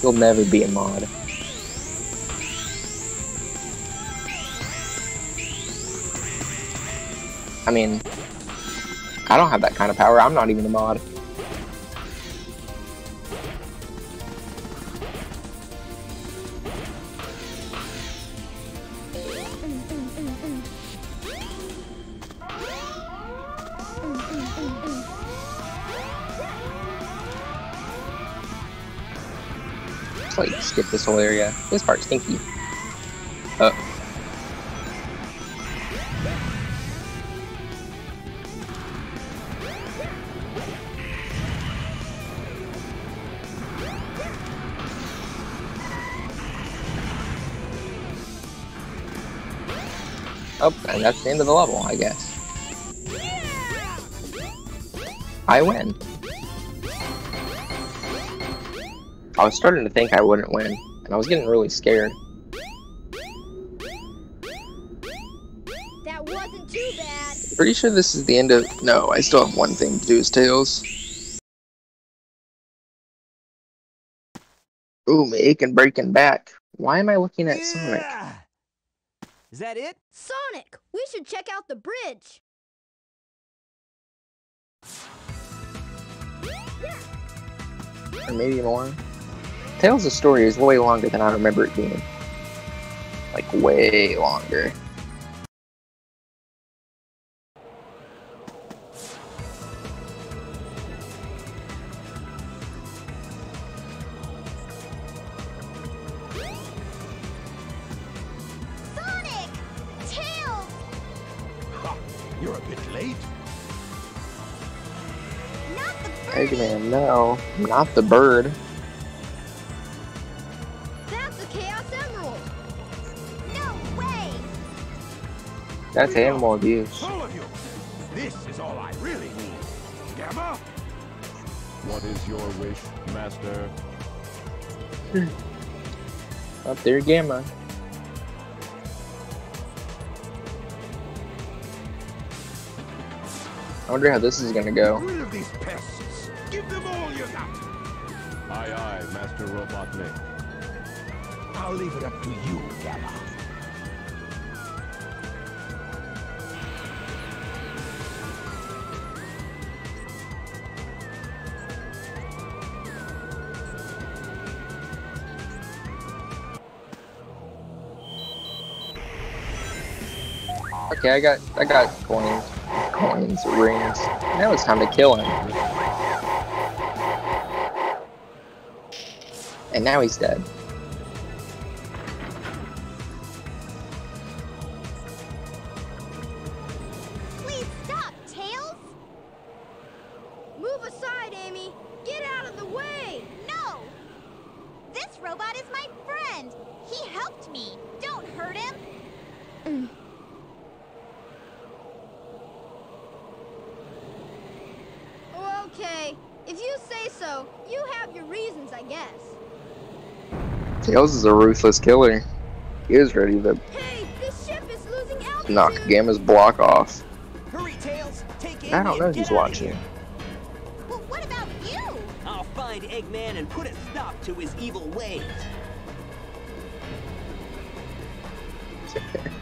He'll never be a mod. I mean, I don't have that kind of power. I'm not even a mod. Skip this whole area. This part's stinky. Uh. Oh, and that's the end of the level, I guess. I win. I was starting to think I wouldn't win, and I was getting really scared. That wasn't too bad. Pretty sure this is the end of- no, I still have one thing to do is Tails. Ooh, making breaking back. Why am I looking at Sonic? Is that it? Sonic, we should check out the bridge. Or maybe more? Tails' the story is way longer than I remember it being. Like, way longer. Sonic! Tails! You're a bit late. Eggman, no. Not the bird. That's animal abuse. All of! This is all I really need. Gamma? What is your wish, Master? Up there, Gamma. I wonder how this is gonna go. Rid of these pests. Give them all you got. Aye, aye, Master Robotnik. I'll leave it up to you, Gamma. Okay, I got I got coins. Coins, rings. Now it's time to kill him. And now he's dead. Tails is a ruthless killer. He is ready to Hey, this ship is losing altitude! knock Gamma's block off. Hurry, Tails! Take I don't know who's watching. Well, what about you? I'll find Eggman and put a stop to his evil ways.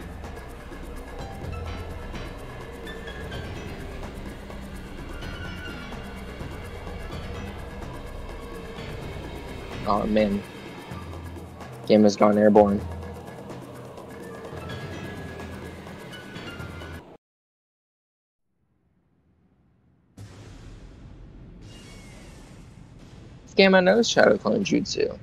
Oh man. Gamma's gone airborne. Gamma knows Shadow Clone Jutsu.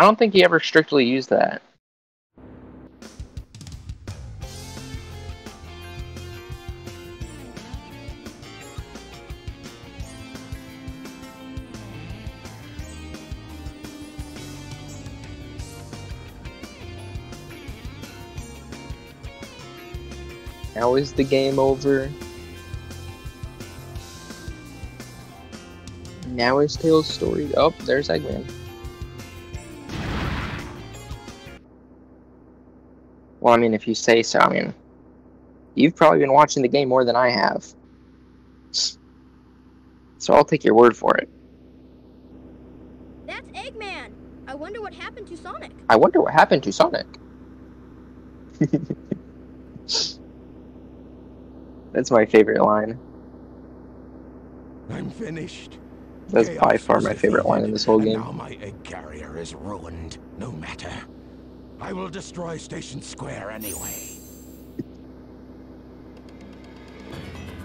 I don't think he ever strictly used that. Now is the game over? Now is Tails' story. Oh, there's Eggman. Well, I mean, if you say so, I mean, you've probably been watching the game more than I have. So I'll take your word for it. That's Eggman. I wonder what happened to Sonic. I wonder what happened to Sonic. That's my favorite line. I'm finished. That's Chaos by far my favorite line in this whole game. Now my egg carrier is ruined. No matter. I will destroy Station Square anyway.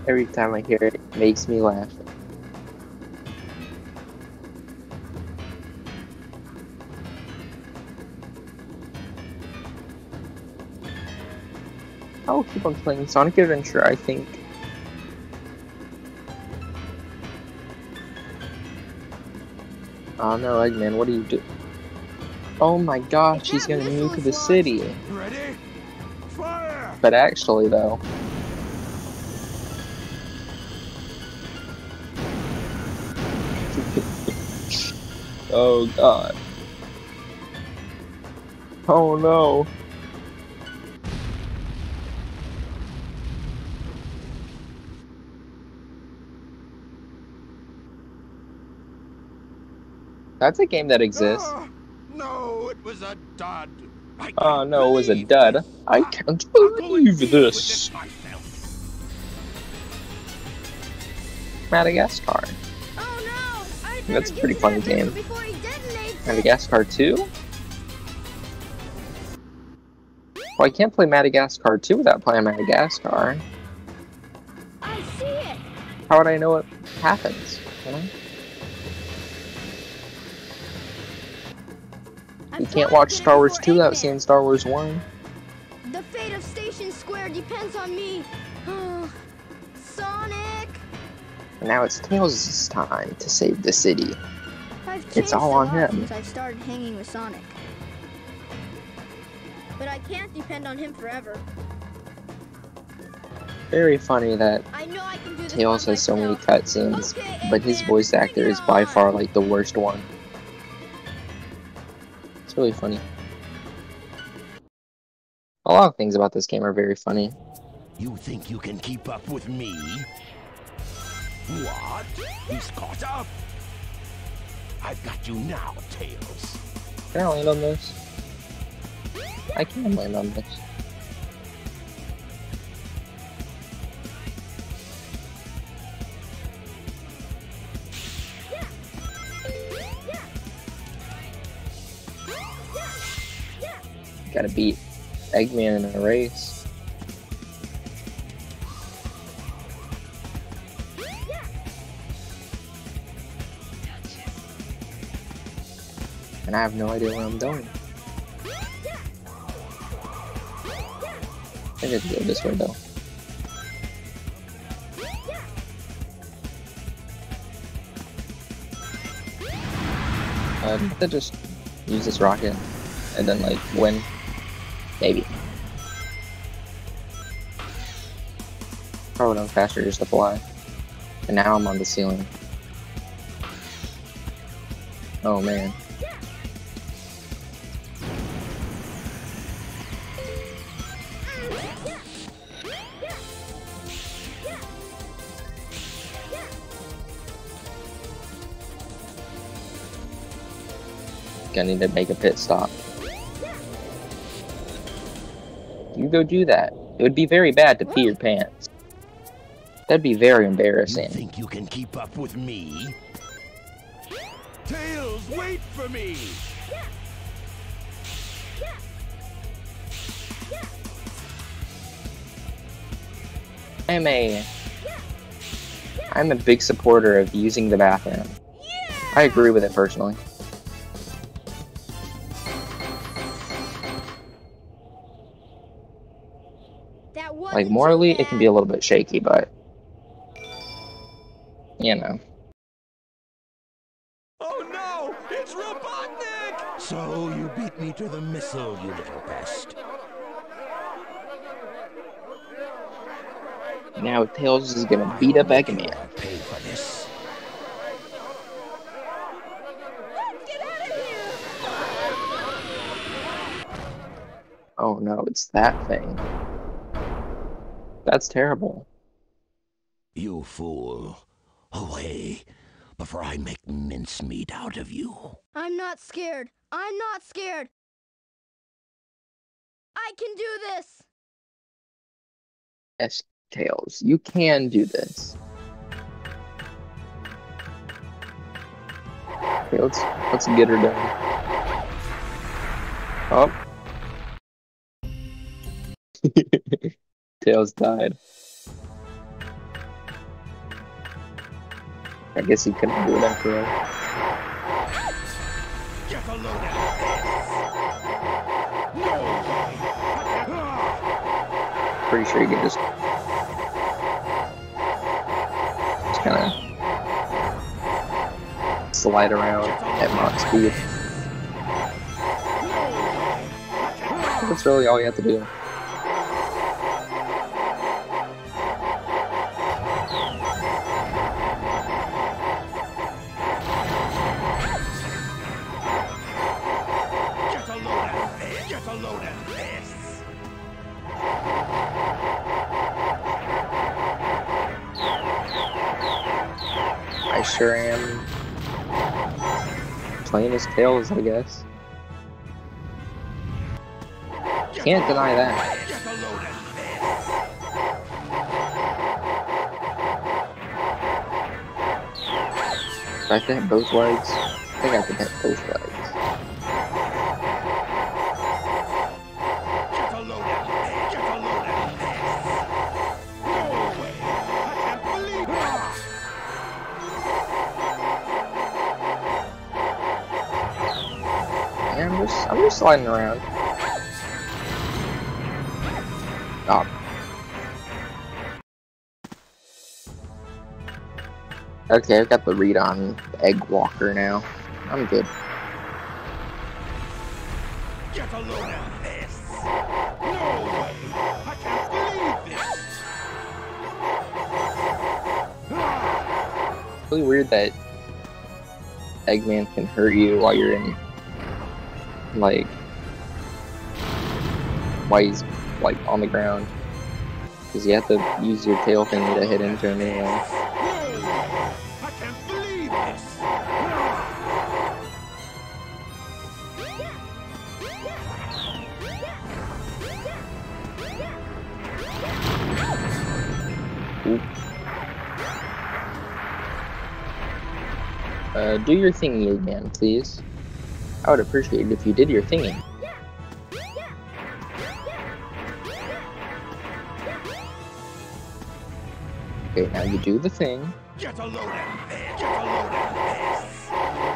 Every time I hear it, it makes me laugh. I'll keep on playing Sonic Adventure, I think. Oh no, Eggman, what do you do? Oh my gosh, he's gonna nuke the city. Ready? Fire! But actually, though. oh god. Oh no. That's a game that exists. Ah, no, it was a dud. I Oh can't no, it was a dud. this. I can't believe this. Madagascar. Oh no! That's a pretty funny game. Before he detonates it. Madagascar 2? Well, I can't play Madagascar 2 without playing Madagascar. I see it. How would I know what happens? You know? You can't watch Star Wars 2 without seeing Star Wars 1. The fate of Station Square depends on me. Sonic! Now it's Tails' time to save the city. It's all on him. Since I started hanging with Sonic. But I can't depend on him forever. Very funny that I know I Tails has so many cutscenes, Okay, but his voice actor is by far like the worst one. It's really funny. A lot of things about this game are very funny. You think you can keep up with me? What? He's caught up? I've got you now, Tails. Can I land on this? I can land on this. Gotta beat Eggman in a race. And I have no idea what I'm doing. I can go this way though. Um, I just use this rocket and then like win. Maybe. Probably went faster just to fly. And now I'm on the ceiling. Oh man. Gonna need to make a pit stop. You go do that. It would be very bad to pee your pants. That'd be very You embarrassing. think you can keep up with me? Tails, wait for me! I'm a I'm a big supporter of using the bathroom. I agree with it personally. Like morally, it can be a little bit shaky, but you know. Oh no! It's Robotnik! So you beat me to the missile, you little pest. now Tails is gonna beat up Eggman. Pay for this. Oh no, it's that thing. That's terrible. You fool. Away, before I make mincemeat out of you. I'm not scared. I'm not scared. I can do this. Yes, Tails, you can do this. Okay, let's let's get her done. Oh. Tails died. I guess he couldn't do it after all. Pretty sure you can just just kind of slide around at Mach speed. That's really all you have to do. Playing as Tails, I guess. Can't deny that. I could have both legs, I think I could have both legs. Sliding around. Oh. Okay, I've got the read on Egg Walker now. I'm good. Get a load of this. No way. I can't believe this. Ah. really weird that Eggman can hurt you while you're in, like, while he's, like, on the ground. Because you have to use your tail thingy to hit into him anyway. I can't believe this. Uh, do your thingy again, please. I would appreciate it if you did your thingy. Okay, now you do the thing. Get a load of this. Get a load of this.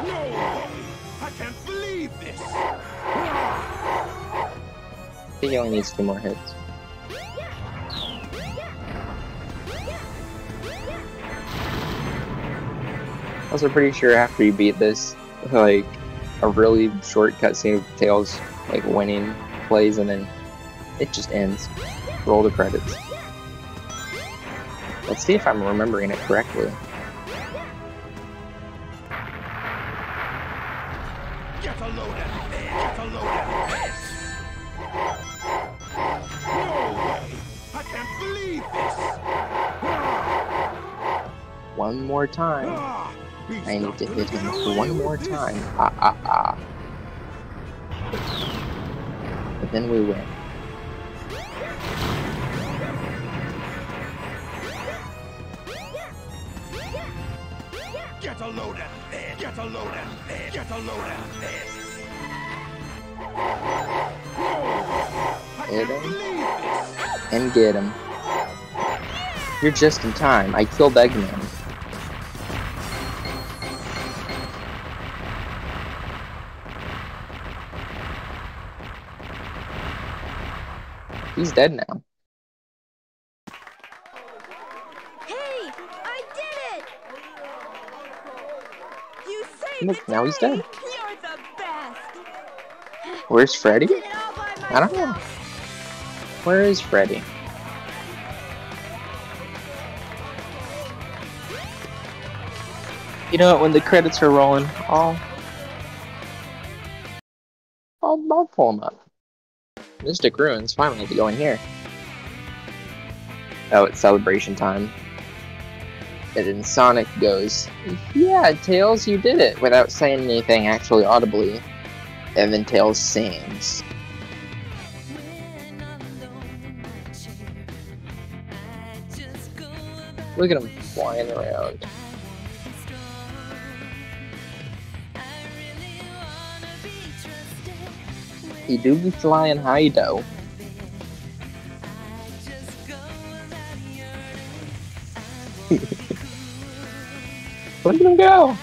No way. I can't believe this. He only needs two more hits. Also pretty sure after you beat this, like, a really short cutscene of Tails, like, winning plays and then it just ends. Roll the credits. Let's see if I'm remembering it correctly. One more time. I need to hit him one more time. Ah ah ah. But then we win. A load of this. Get a load of this. Get a load of this. Hit him. And get him. You're just in time. I killed Eggman. He's dead now. Look, now he's dead. Where's Freddy? I don't know. Where is Freddy? You know what, when the credits are rolling, I'll... I'll, I'll pull him up. Mystic Ruins finally going here. Oh, it's celebration time. And then Sonic goes, Yeah, Tails, you did it, without saying anything actually audibly. And then Tails sings. Look at him flying around. He do be flying high though. Look at him go!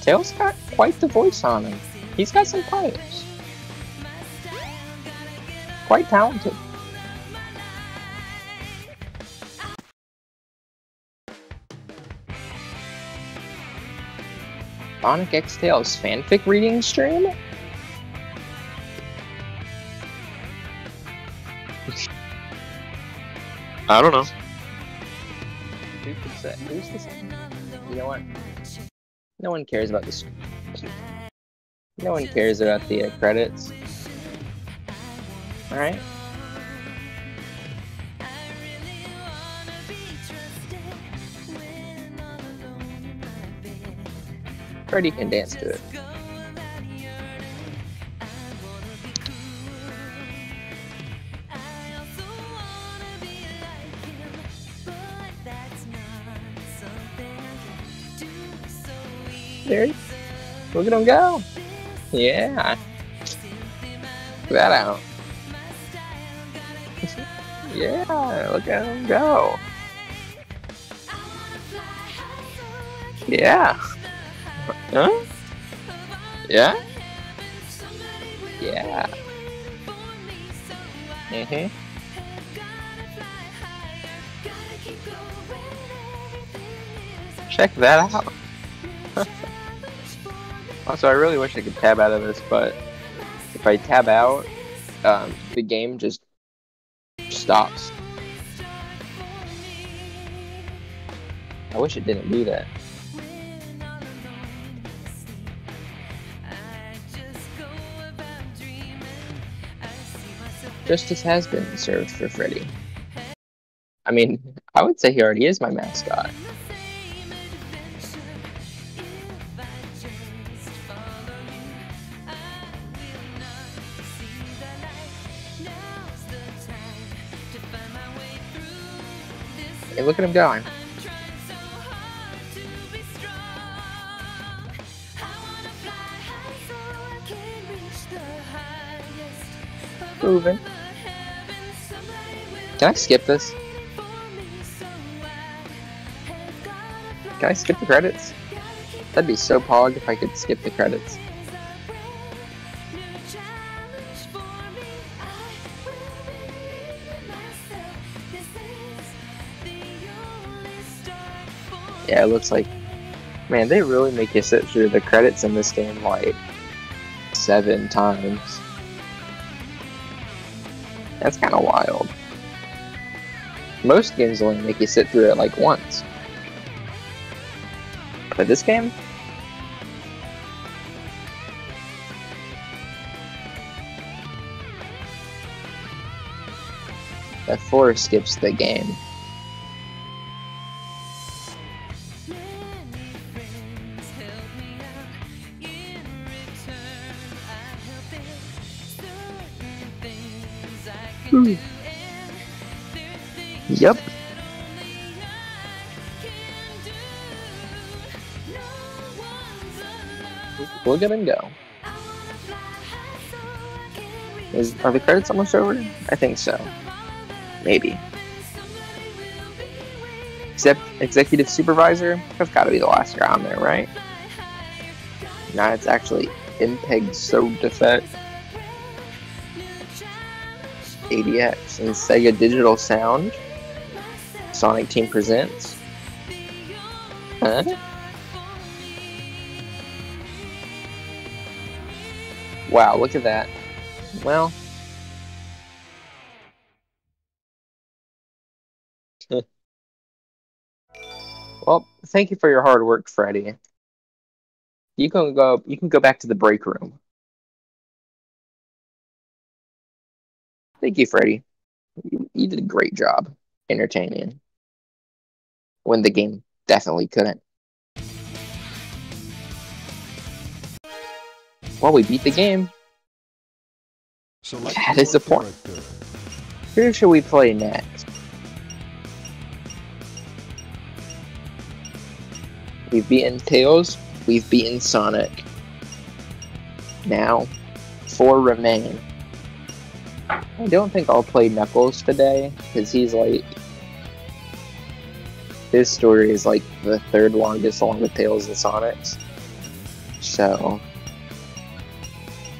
Tails got quite the voice on him. He's got some pipes. Quite talented. Sonic X Tails fanfic reading stream? I don't know. Who could say? Who's this? You know what? No one cares about this. No one cares about the uh, credits. Alright? Freddie can dance to it. There. Look at him go. Yeah. That out. yeah, look at him go. Yeah. Huh? Yeah? Yeah. Mm-hmm. Check that out. also, I really wish I could tab out of this, but if I tab out, um, the game just stops. I wish it didn't do that. Justice has been served for Freddy. I mean, I would say he already is my mascot. Hey, look at him going. Moving. Can I skip this? Can I skip the credits? That'd be so pog if I could skip the credits. Yeah, it looks like... Man, they really make you sit through the credits in this game like seven times. That's kind of wild. Most games only make you sit through it like once. But this game? F4 skips the game. Look at him go. Is, are the credits almost over? I think so. Maybe. Except executive supervisor, that's got to be the last guy on there, right? Nah, it's actually MPEG So Defect. ADX and Sega Digital Sound. Sonic Team presents. Huh? Wow, look at that. Well. well, thank you for your hard work, Freddy. You can go you can go back to the break room. Thank you, Freddy. You, you did a great job entertaining when the game definitely couldn't. Well, we beat the game. Select That is the point. Who should we play next? We've beaten Tails, we've beaten Sonic. Now, four remain. I don't think I'll play Knuckles today, because he's like. His story is like the third longest along with Tails and Sonic's. So.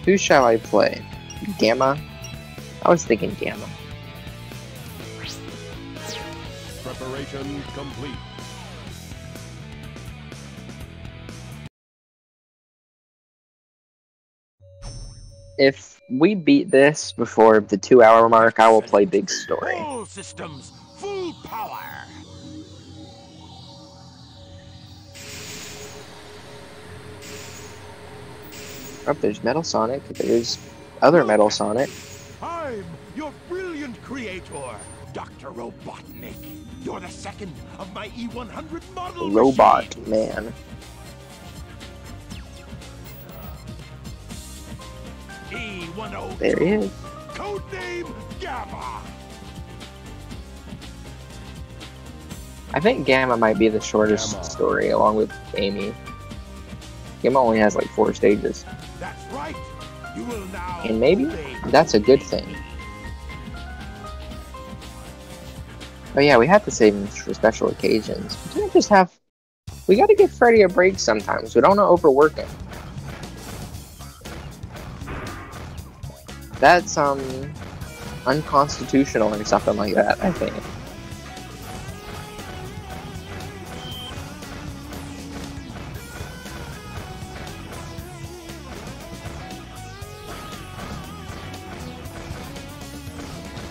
Who shall I play? Gamma? I was thinking Gamma. Preparation complete. If we beat this before the two hour mark, I will play Big Story. All systems, full power. Oh, there's Metal Sonic. There's other Metal Sonic. I'm your brilliant creator, Dr. Robotnik. You're the second of my E100 model Robot machines. Man. E102. There he is. Codename Gamma. I think Gamma might be the shortest Gamma. story, along with Amy. Gamma only has like four stages. That's right. You will now. And maybe that's a good thing. Oh yeah, we have to save him for special occasions. We can't just have. We gotta give Freddy a break sometimes. We don't want to overwork him. That's um unconstitutional or something like that. I think.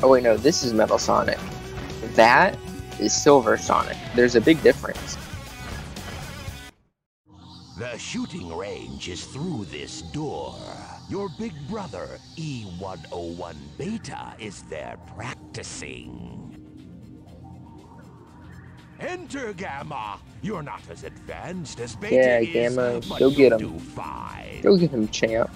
Oh wait, no, this is Metal Sonic. That is Silver Sonic. There's a big difference. The shooting range is through this door. Your big brother, E101 Beta, is there practicing. Enter, Gamma. You're not as advanced as Beta Yeah, is, Gamma, but go get him. Go get him, champ.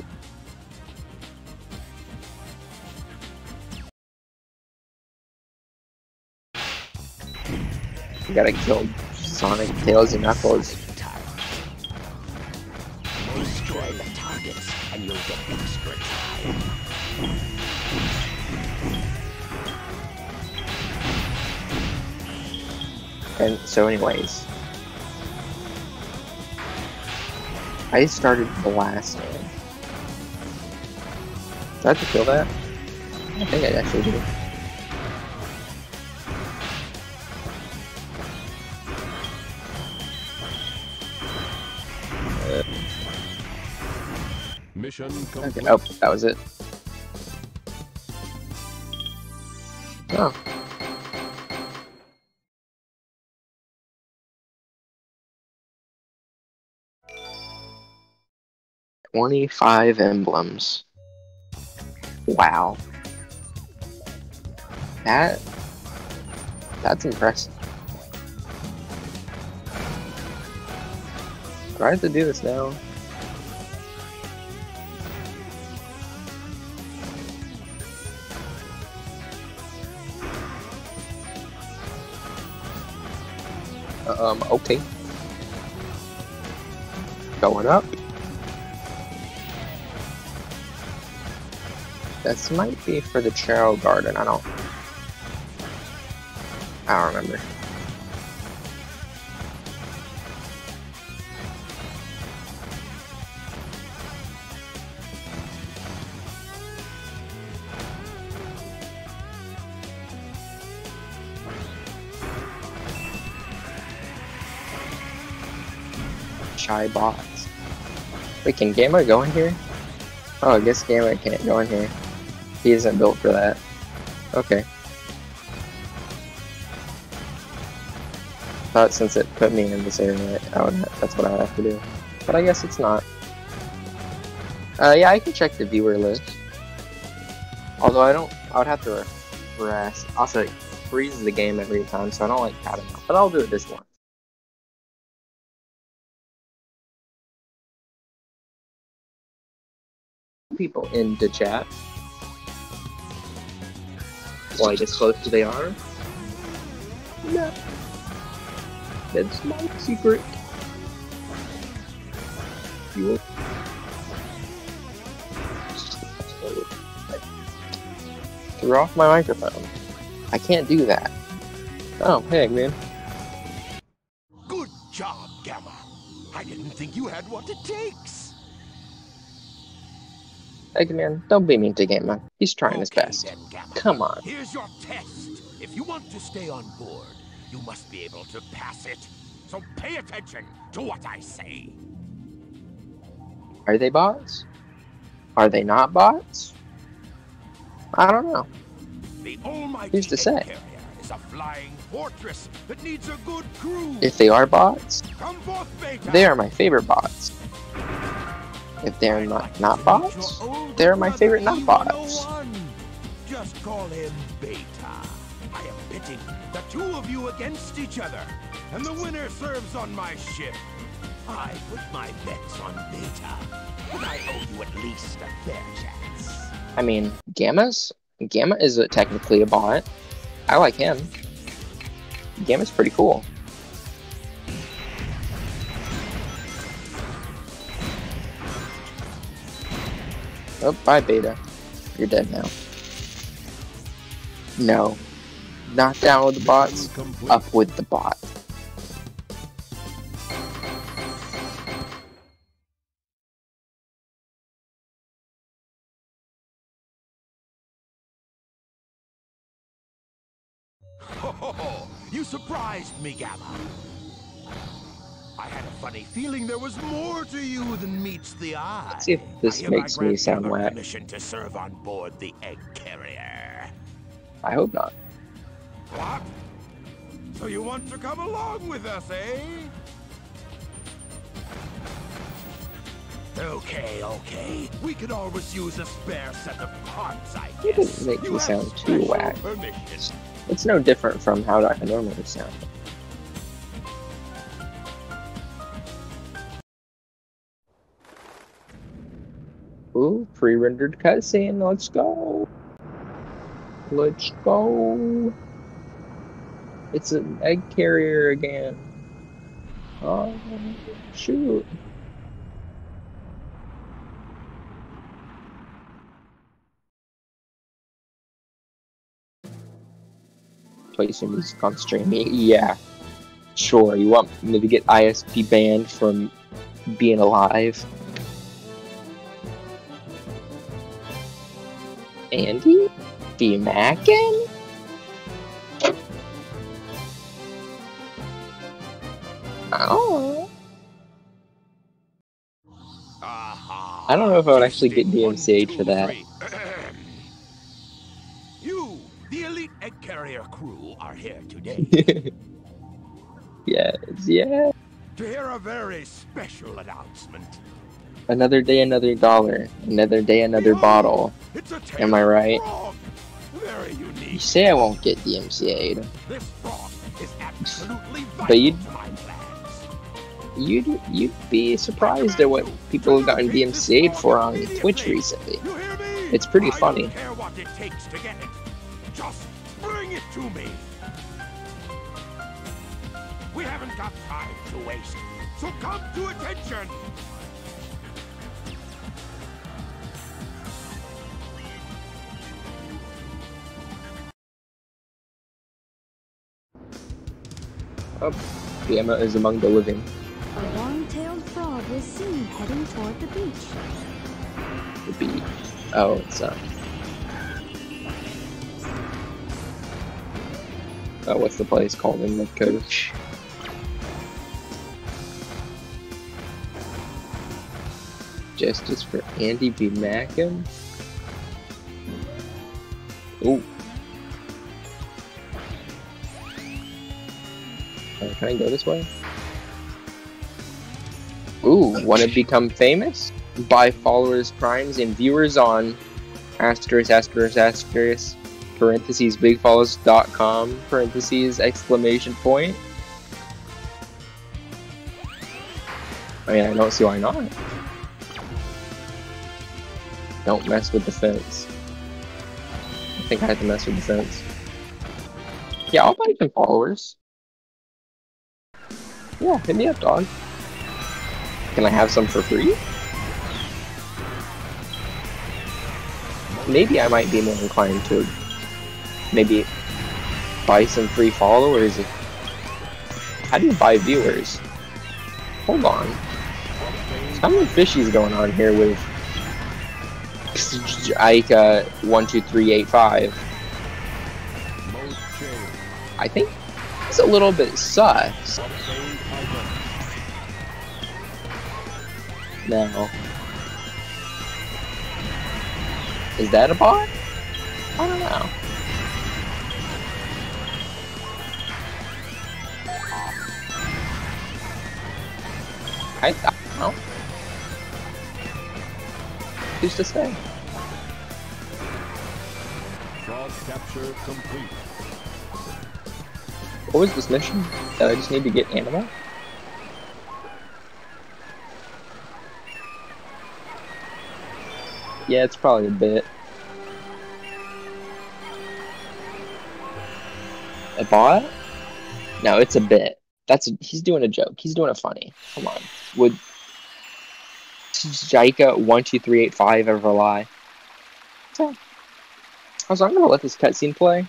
You gotta kill Sonic, Tails, and Knuckles. Destroy the targets, and you'll get extra time. And so, anyways, I started blasting. Did I have to kill that? I think I actually do. Mission Okay. complete. Oh, that was it. Oh. Twenty-five emblems. Wow. That that's impressive. Do I have to do this now? Um, okay. Going up. This might be for the Chao Garden, I don't... I don't remember. Shy bots. Wait, can Gamma go in here? Oh, I guess Gamma can't go in here. He isn't built for that. Okay. thought since it put me in this area, that's what I have to do. But I guess it's not. Uh, yeah, I can check the viewer list. Although I don't, I would have to refresh. Also, it freezes the game every time, so I don't like having it. But I'll do it this one. People in the chat. Like as close as they are. No. That's my secret. You will. Threw off my microphone. I can't do that. Oh, hey, man. Good job, Gamma. I didn't think you had what it takes. Eggman, don't be mean to Gamma. He's trying his best. then. Come on. Here's your test. If you want to stay on board, you must be able to pass it. So pay attention to what I say. Are they bots? Are they not bots? I don't know. The almighty Who's to say? Is a flying fortress that needs a good crew. If they are bots, forth, they are my favorite bots. If they're not not bots, they're my favorite not bots. Just call him Beta. I am pitting the two of you against each other, and the winner serves on my ship. I put my bets on Beta, and I owe you at least a fair chance. I mean, Gamma's Gamma is a, technically a bot. I like him. Gamma's pretty cool. Oh, bye, Beta. You're dead now. No. Not down with the bots. Up with the bot. Ho, ho, ho. You surprised me, Gamma. I had a funny feeling there was more to you than meets the eye. Let's see if this I makes me sound whack. Permission to serve on board the egg carrier. I hope not. What? So you want to come along with us, eh? Okay, okay. We could always use a spare set of parts, I You guess. didn't make me You have sound too whack. permission. It's no different from how I normally sound. Ooh, pre-rendered cutscene. Let's go. Let's go. It's an egg carrier again. Oh, shoot. Play some music on stream. Yeah. Sure. You want me to get ISP banned from being alive? Andy? D Mackin? Oh. I don't know if I would actually get DMCA'd for that. you, the elite egg carrier crew, are here today yes, yeah. to hear a very special announcement. Another day, another dollar. Another day, another bottle. Am I right? Very You say I won't get DMCA'd. This frog is absolutely vital But you- to my plans. You'd you'd be surprised at what people have gotten DMCA'd for on Twitch recently. You hear me? It's pretty funny. Don't care what it takes to get it. Just bring it to me. We haven't got time to waste, so come to attention. Oh, the Emma is among the living. A long-tailed frog was seen heading toward the beach. The beach. Oh, it's uh. Oh, what's the place called in the coach? Justice for Andy B. Mackin? Ooh. Can I go this way? Ooh, want to become famous? Buy followers, primes, and viewers on asterisk, asterisk, asterisk, parentheses, bigfollows.com, parentheses, exclamation point. I mean, I don't see why not. Don't mess with the fence. I think I have to mess with the fence. Yeah, I'll buy some followers. Yeah, hit me up, dog. Can I have some for free? Maybe I might be more inclined to maybe buy some free followers. How do you buy viewers? Hold on. Many fishies going on here with uh, three eight five? I think it's a little bit sus. No. Oh. Is that a bot? I don't know. I, I don't know. Who's to say? Frog capture complete. What was this mission? That I just need to get animal? Yeah, it's probably a bit. A bot? No, it's a bit. That's a, he's doing a joke. He's doing a funny. Come on. Would Jaika one two three eight five ever lie? So, I was I'm gonna let this cutscene play.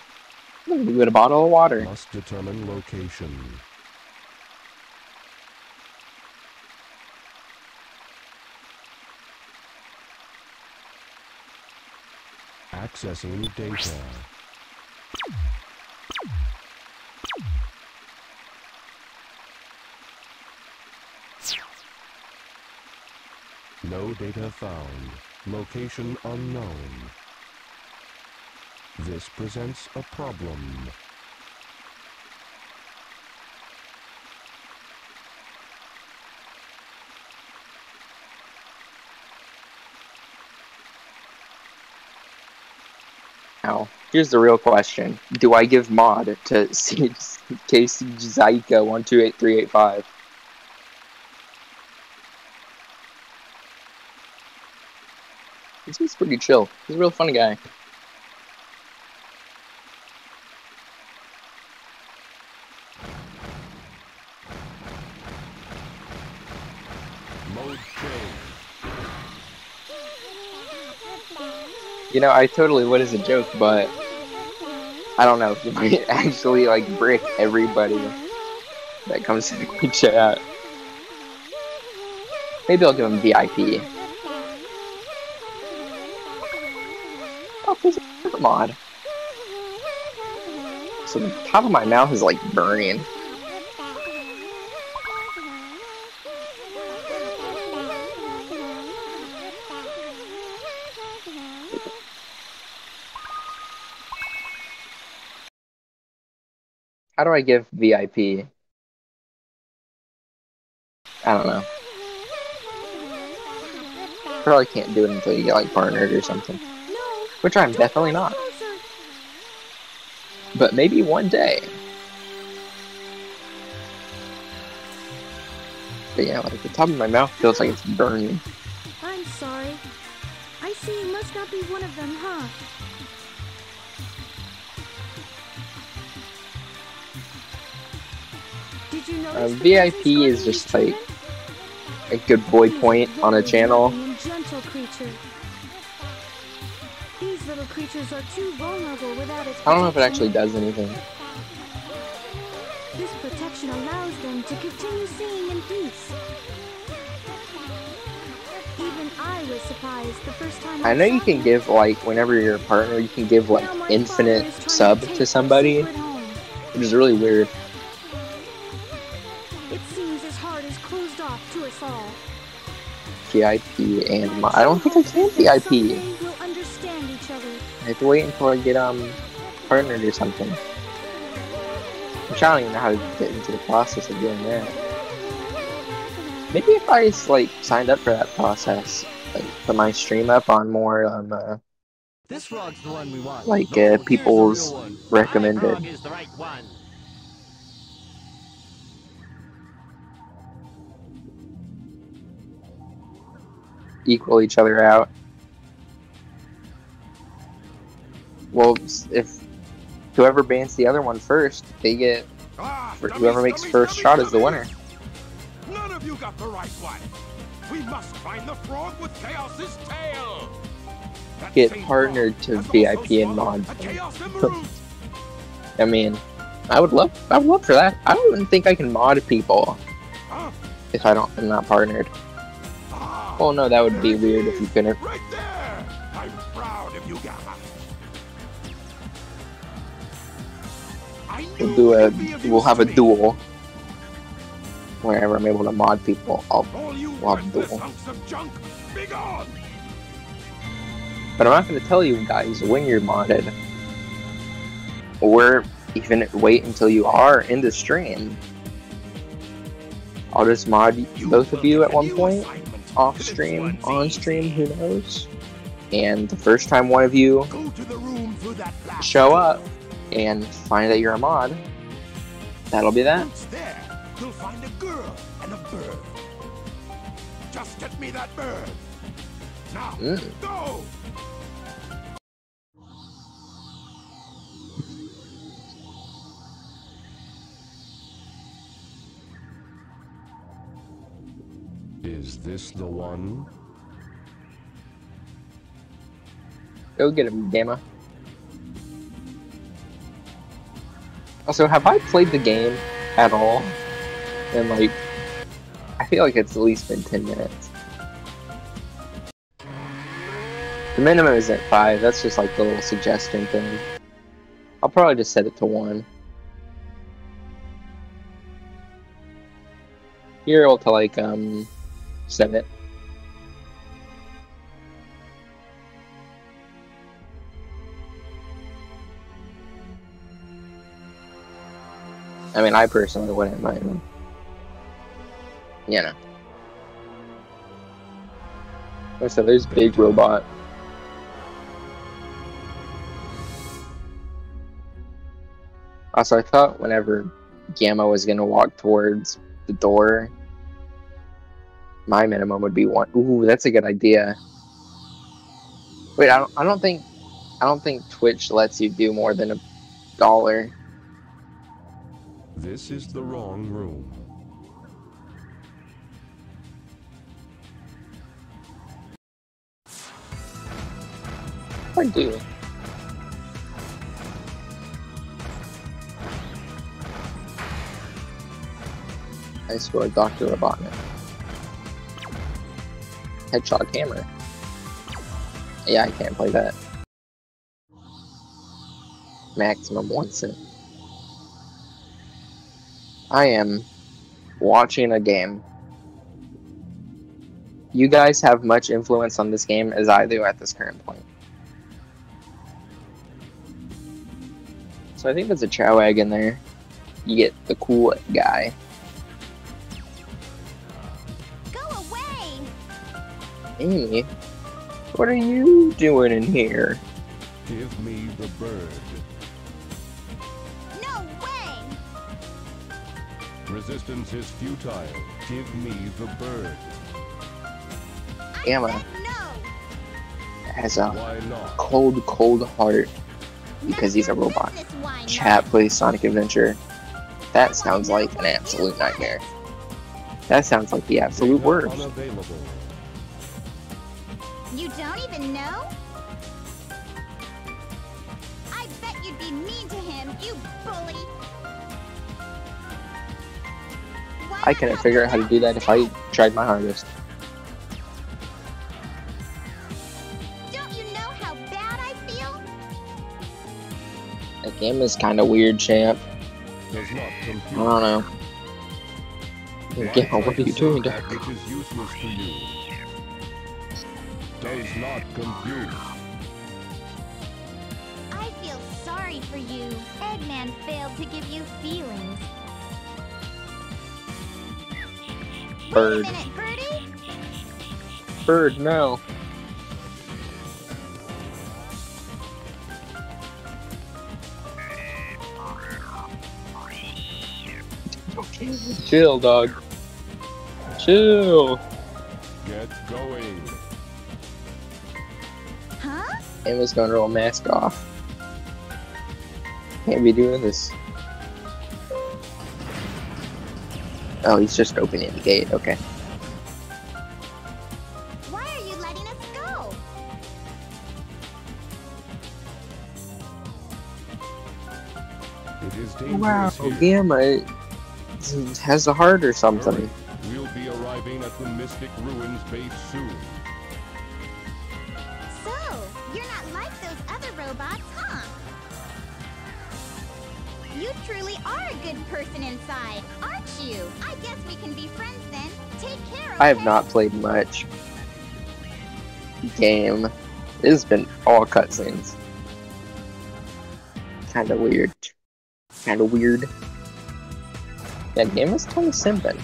I'm gonna give it a bottle of water. Must determine location. Accessing data. No data found. Location unknown. This presents a problem. Now, here's the real question. Do I give mod to KC Zaika 128385? He's pretty chill. He's a real funny guy. You know, I totally would as a joke, but I don't know. You might actually like brick everybody that comes to the chat. Maybe I'll give him VIP. Oh, there's a mod. So the top of my mouth is like burning. How do I give VIP? I don't know. Probably can't do it until you get like partnered or something. Which I'm definitely not. But maybe one day. But yeah, like the top of my mouth feels like it's burning. I'm sorry. I see you must not be one of them, huh? Uh, VIP is just like a good boy point on a channel. And gentle creature. These little creatures are too vulnerable without its I don't know if it actually does anything. This protection allows them to continue singing in peace. Even I was surprised the first time I know you can give like whenever you're a partner, you can give like infinite father is trying sub to somebody, which is really weird. VIP and mo- I don't think I can VIP. Someday we'll understand each other. I have to wait until I get um partnered or something. Which I don't even know how to get into the process of doing that. Maybe if I like signed up for that process, like put my stream up on more um uh, This frog's the one we want. like uh, people's recommended. Equal each other out. Well, if whoever bans the other one first, they get Ah, whoever makes first shot is the winner. None of you got the right one. We must find the frog with Chaos's tail. That Get partnered to VIP and mod. a Chaos Emerald. I mean, I would love, I would love for that. I don't even think I can mod people if I don't, I'm not partnered. Oh no, that would be weird if you couldn't. Right there. I'm proud of you, We'll do a, you'd be of we'll have a duel. Wherever I'm able to mod people, I'll, we'll have a duel. of junk, be gone! But I'm not going to tell you guys when you're modded. Or even wait until you are in the stream. I'll just mod both of you at one point, off stream, on stream, who knows. And the first time one of you Go to the room through that black show up and find that you're a mod, that'll be that. You'll find a girl and a bird. Just get me that bird. Now, Mm. go! Is this the one? Go get him, Gamma. Also, have I played the game at all? And like, I feel like it's at least been 10 minutes. The minimum is at 5, that's just like the little suggestion thing. I'll probably just set it to 1. You're able to like, um, set it. I mean, I personally wouldn't mind them. You know. I said, there's Big Robot. Also, I thought whenever Gamma was gonna walk towards the door, my minimum would be one. Ooh, that's a good idea. Wait, I don't. I don't think. I don't think Twitch lets you do more than a dollar. This is the wrong room. I do. I score Dr. Robotnik. Headshot hammer. Yeah, I can't play that. Maximum one cent. I am watching a game. You guys have much influence on this game as I do at this current point. So I think there's a Chao egg in there. You get the cool guy. Amy, what are you doing in here? Give me the bird. No way! Resistance is futile. Give me the bird. I Gamma. no! Has a cold, cold heart because he's a None of your robot. business, why not? Chat plays Sonic Adventure. That sounds like an absolute nightmare. That sounds like the absolute Data worst. Unavailable. You don't even know? I bet you'd be mean to him, you bully! Why I not couldn't figure out how to do that if I tried my hardest. Don't you know how bad I feel? That game is kind of weird, champ. I don't know. Gamma, what are you doing, That Doc? Does not compute. I feel sorry sorry for you. Eggman failed to give you feelings. Bird. Wait a minute, Birdie! Bird, no. Chill, dog. Chill. Get going. Huh? Emma's gonna roll mask off. Can't be doing this. Oh, he's just opening the gate. Okay. Why are you letting us go? It is dangerous Wow, here. Oh, Gamma it has a heart or something. We'll be arriving at the Mystic Ruins good person inside, aren't you? I guess we can be friends then. Take care, I have not played much game. It has been all cutscenes. Kinda weird. Kinda weird. That game is kinda simping.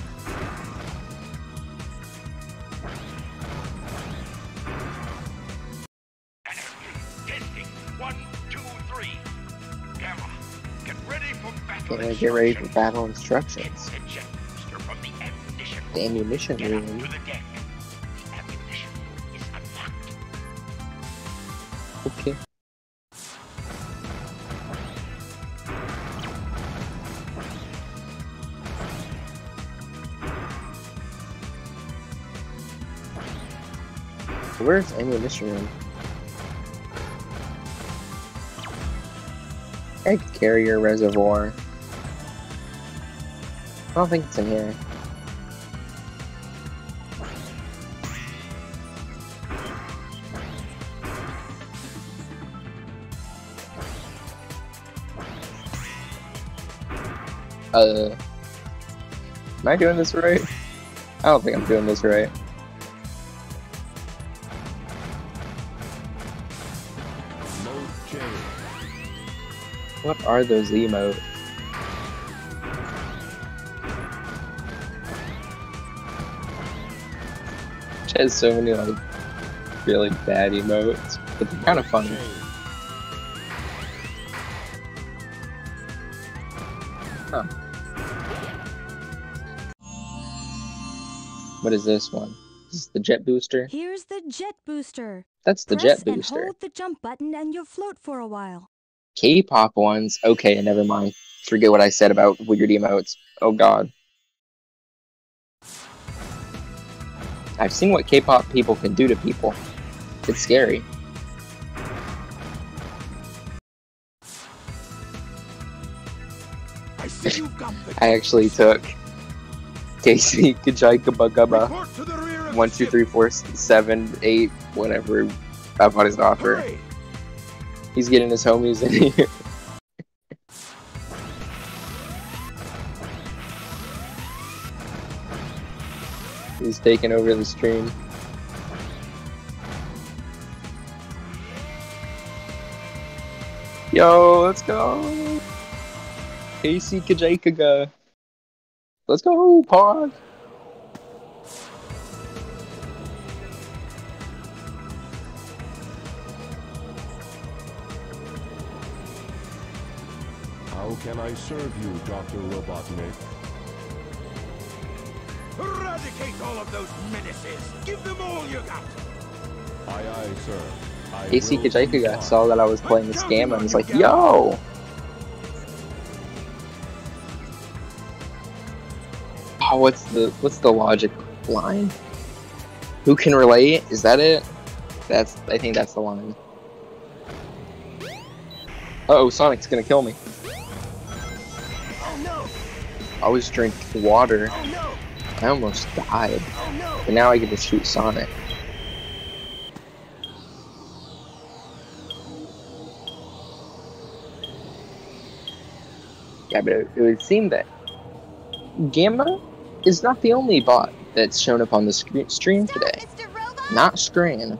I get ready for battle instructions? The jet booster from the ammunition. The ammunition Get up room. to the deck. The ammunition is unlocked. Okay. Where's ammunition room? Egg carrier reservoir. I don't think it's in here. Uh, am I doing this right? I don't think I'm doing this right. What are those emotes? Has so many like really bad emotes, but they're kind of funny. Change. What is this one? This is the jet booster. Here's the jet booster. That's the Press jet and hold the jump button and you'll float for a while. K-pop ones. Okay, never mind. Forget what I said about weird emotes. Oh god. I've seen what K-pop people can do to people. It's scary. I see you've got the I actually took Casey Kajaikabagaba Report to the rear of the one two three four seven eight whatever about his offer. He's getting his homies in here. He's taking over the stream. Yo, let's go! Casey Kajaikaga. Let's go, Pog! How can I serve you, Dr. Robotnik? Eradicate all of those menaces. Give them all you got. Aye, aye, sir. I Casey will Kajaikaga saw that I was playing this game and was like, yo! Oh, what's the what's the logic line? Who can relate? Is that it? That's I think that's the line. Uh oh, Sonic's gonna kill me. Oh no! I was drinking water. Oh no! I almost died. But now I get to shoot Sonic. Yeah, but it, it would seem that Gamma is not the only bot that's shown up on the stream today. Not screen.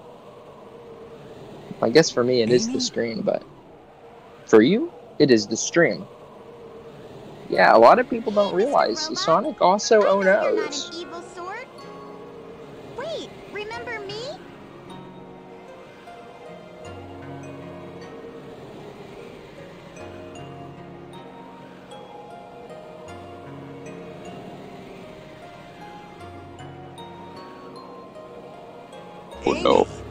I guess for me it is the screen, but for you, It is the stream. Yeah, a lot of people don't realize Sonic also I oh know not an evil sword. Wait, remember me? Oh no. Amy!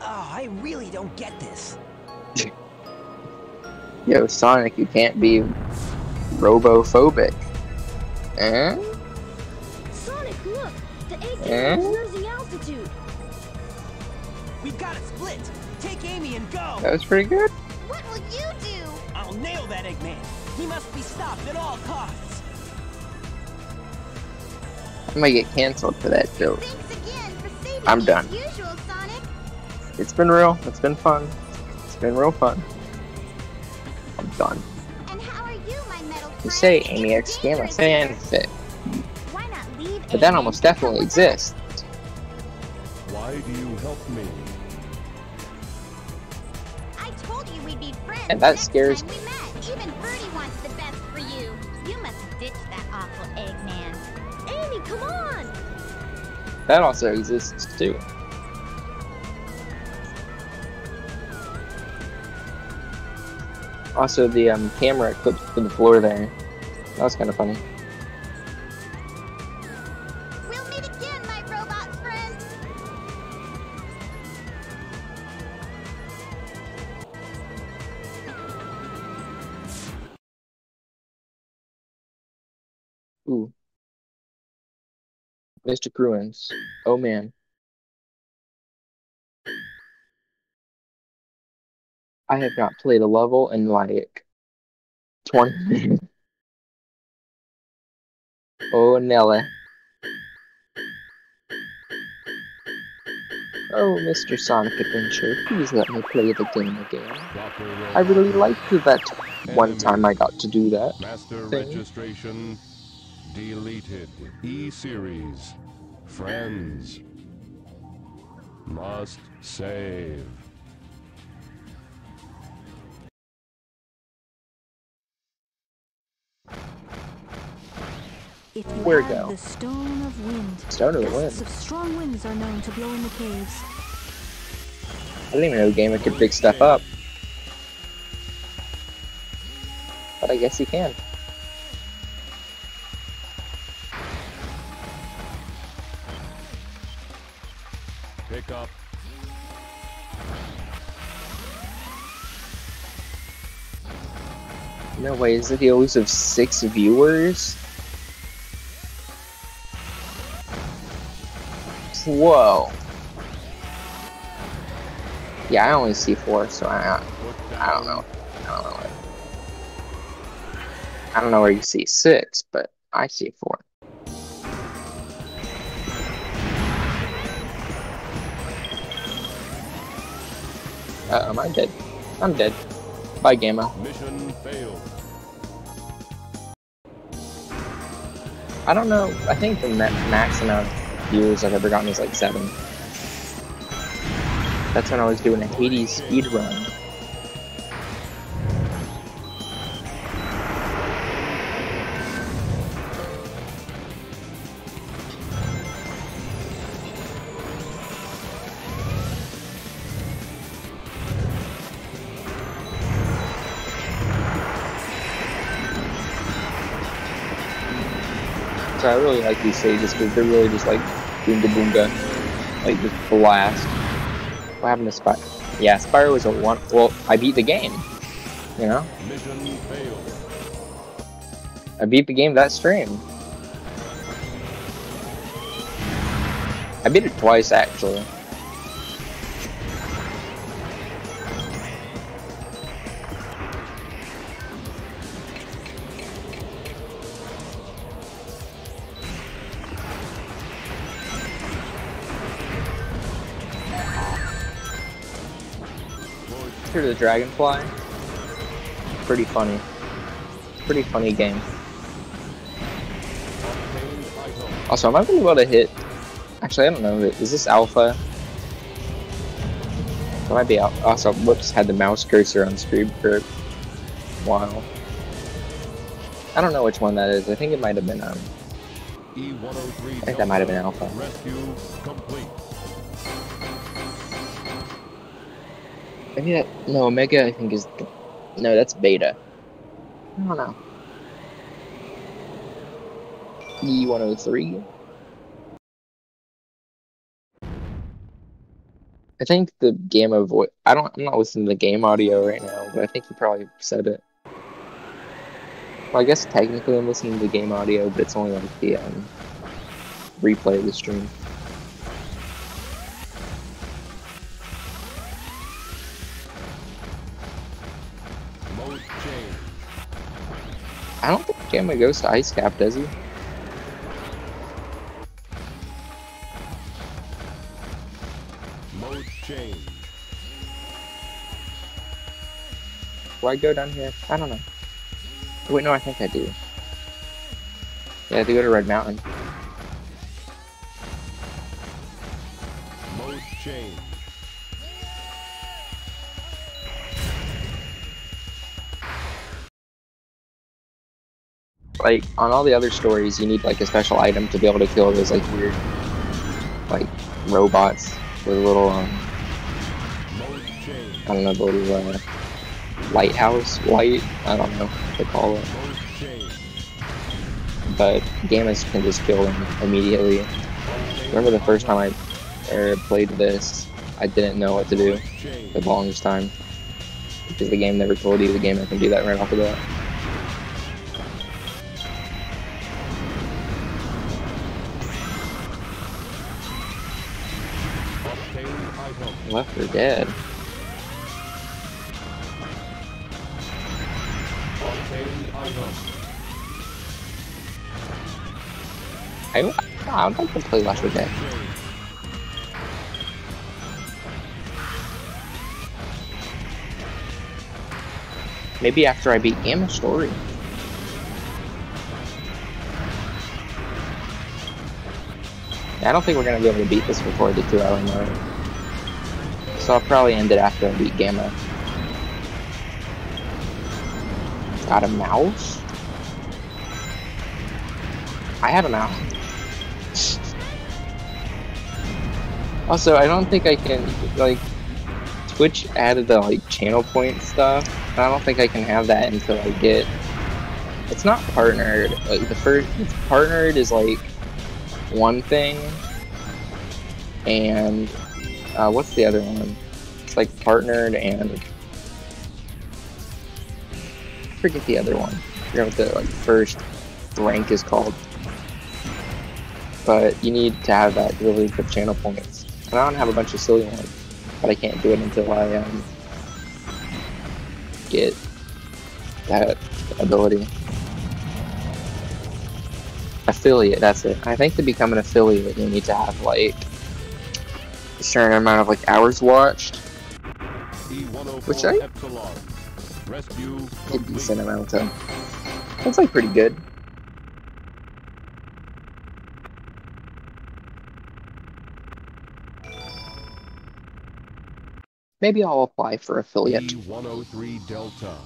Oh, I really don't get this. Yo, Sonic, you can't be robophobic. Eh? Sonic, look! The AK Eh? is losing altitude. We've got to split. Take Amy and go. That was pretty good. What will you do? I'll nail that Eggman. He must be stopped at all costs. I might get canceled for that joke. Thanks again for saving I'm done. usual, Sonic. It's been real. It's been fun. It's been real fun. My metal You friend? say Amy X It's Gamma fanfic, Why not leave but that almost definitely exists. Why do you help me? I told you we'd be friends. And that scares time we met. Even Birdie wants the best for you. You must ditch that awful Eggman. Amy, come on! That also exists too. Also, the um, camera clipped to the floor there. That was kind of funny. We'll meet again, my robot friend. Ooh. Mystic Ruins. Oh man. I have not played a level in like 20 minutes. Oh Nelly. Oh, Mr. Sonic Adventure, please let me play the game again. I really liked that one time I got to do that. Master thing. registration deleted. E-series. Friends. Must save. If you Where go? the Stone of Wind, Stone of the gusts Wind. of strong winds are known to blow in the caves. I didn't even know Gamma could pick stuff up. But I guess he can. Pick up. No way, is it the always of six viewers? Whoa. Yeah, I only see four, so I, I don't know. I don't know. I don't know where you see six, but I see four. Uh, am I dead? I'm dead. Bye, Gamma. Mission failed. I don't know. I think the ma- max amount viewers I've ever gotten is like seven. That's when I was doing a Hades speed run. I really like these stages because they're really just like boonga boonga, like the blast. What happened to Spire? Yeah, Spire was a one. Well, I beat the game. You know, Mission failed. I beat the game that stream. I beat it twice actually. Hear the dragonfly? Pretty funny. Pretty funny game. Also, am I be able to hit? Actually, I don't know. Is this alpha? That might be alpha. also whoops had the mouse cursor on screen for a while. I don't know which one that is. I think it might have been um E103 I think that might have been alpha. Maybe that no Omega I think is no that's beta. I don't know. E one oh three. I think the gamma voice. I don't. I'm not listening to the game audio right now, but I think you probably said it. Well, I guess technically I'm listening to the game audio, but it's only like the um, replay of the stream. I don't think Gamma goes to Ice Cap, does he? Mode change. Do I go down here? I don't know. Wait, no, I think I do. Yeah, to go to Red Mountain. Mode change. Like, on all the other stories, you need, like, a special item to be able to kill those, like, weird, like, robots with a little, um, I don't know, the little, uh, lighthouse light? I don't know what they call it. But Gammas can just kill them immediately. Remember the first time I er, played this, I didn't know what to do the longest time. Because the game never told you the game that can do that right off the bat. Left for dead. I, I would like to play Left 4 Dead. Maybe after I beat Gamma Story. I don't think we're gonna be able to beat this before the two hour mark. So I'll probably end it after I beat Gamma. Got a mouse? I have a mouse. also, I don't think I can, like, Twitch added the, like, channel point stuff. and I don't think I can have that until I get... It's not partnered. Like, the first... It's partnered is, like, one thing. And... Uh, what's the other one? It's, like, partnered and... I forget the other one. I forget what the, like, first rank is called. But you need to have that really good channel points. And I don't have a bunch of silly ones. But I can't do it until I um, get that ability. Affiliate, that's it. I think to become an affiliate you need to have like certain amount of like hours watched. Which I- A decent amount of That's like pretty good. Maybe I'll apply for affiliate. E103 Delta.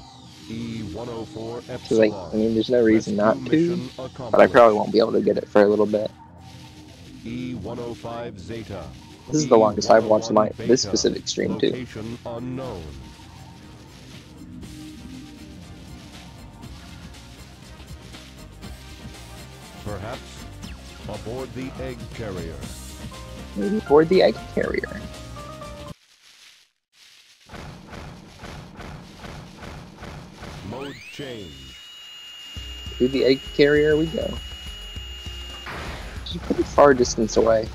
E104 Epsilon. Because like, I mean, there's no reason not to, but I probably won't be able to get it for a little bit. E105 Zeta. This is the longest I've watched my this specific stream too. Unknown. Perhaps aboard the egg carrier. Maybe aboard the egg carrier. Mode change. Through the egg carrier we go. She's pretty far distance away.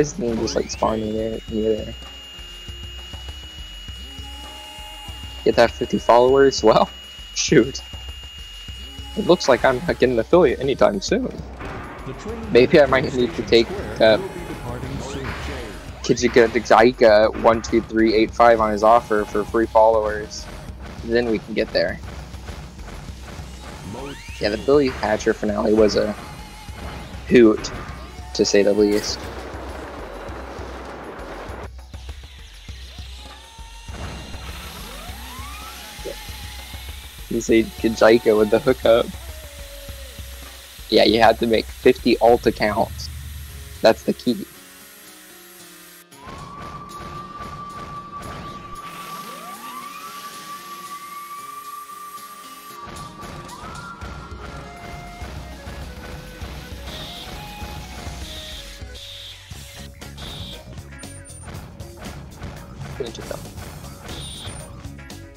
Didn't just like spawn me there near there. Get that 50 followers? Well, shoot. It looks like I'm not getting an affiliate anytime soon. Maybe I might need to take uh. Kijika Dzaika 12385 on his offer for free followers. Then we can get there. Yeah, the. Billy Hatcher finale was a hoot, to say the least. You say Kajaika with the hookup. Yeah, you have to make 50 alt accounts. That's the key.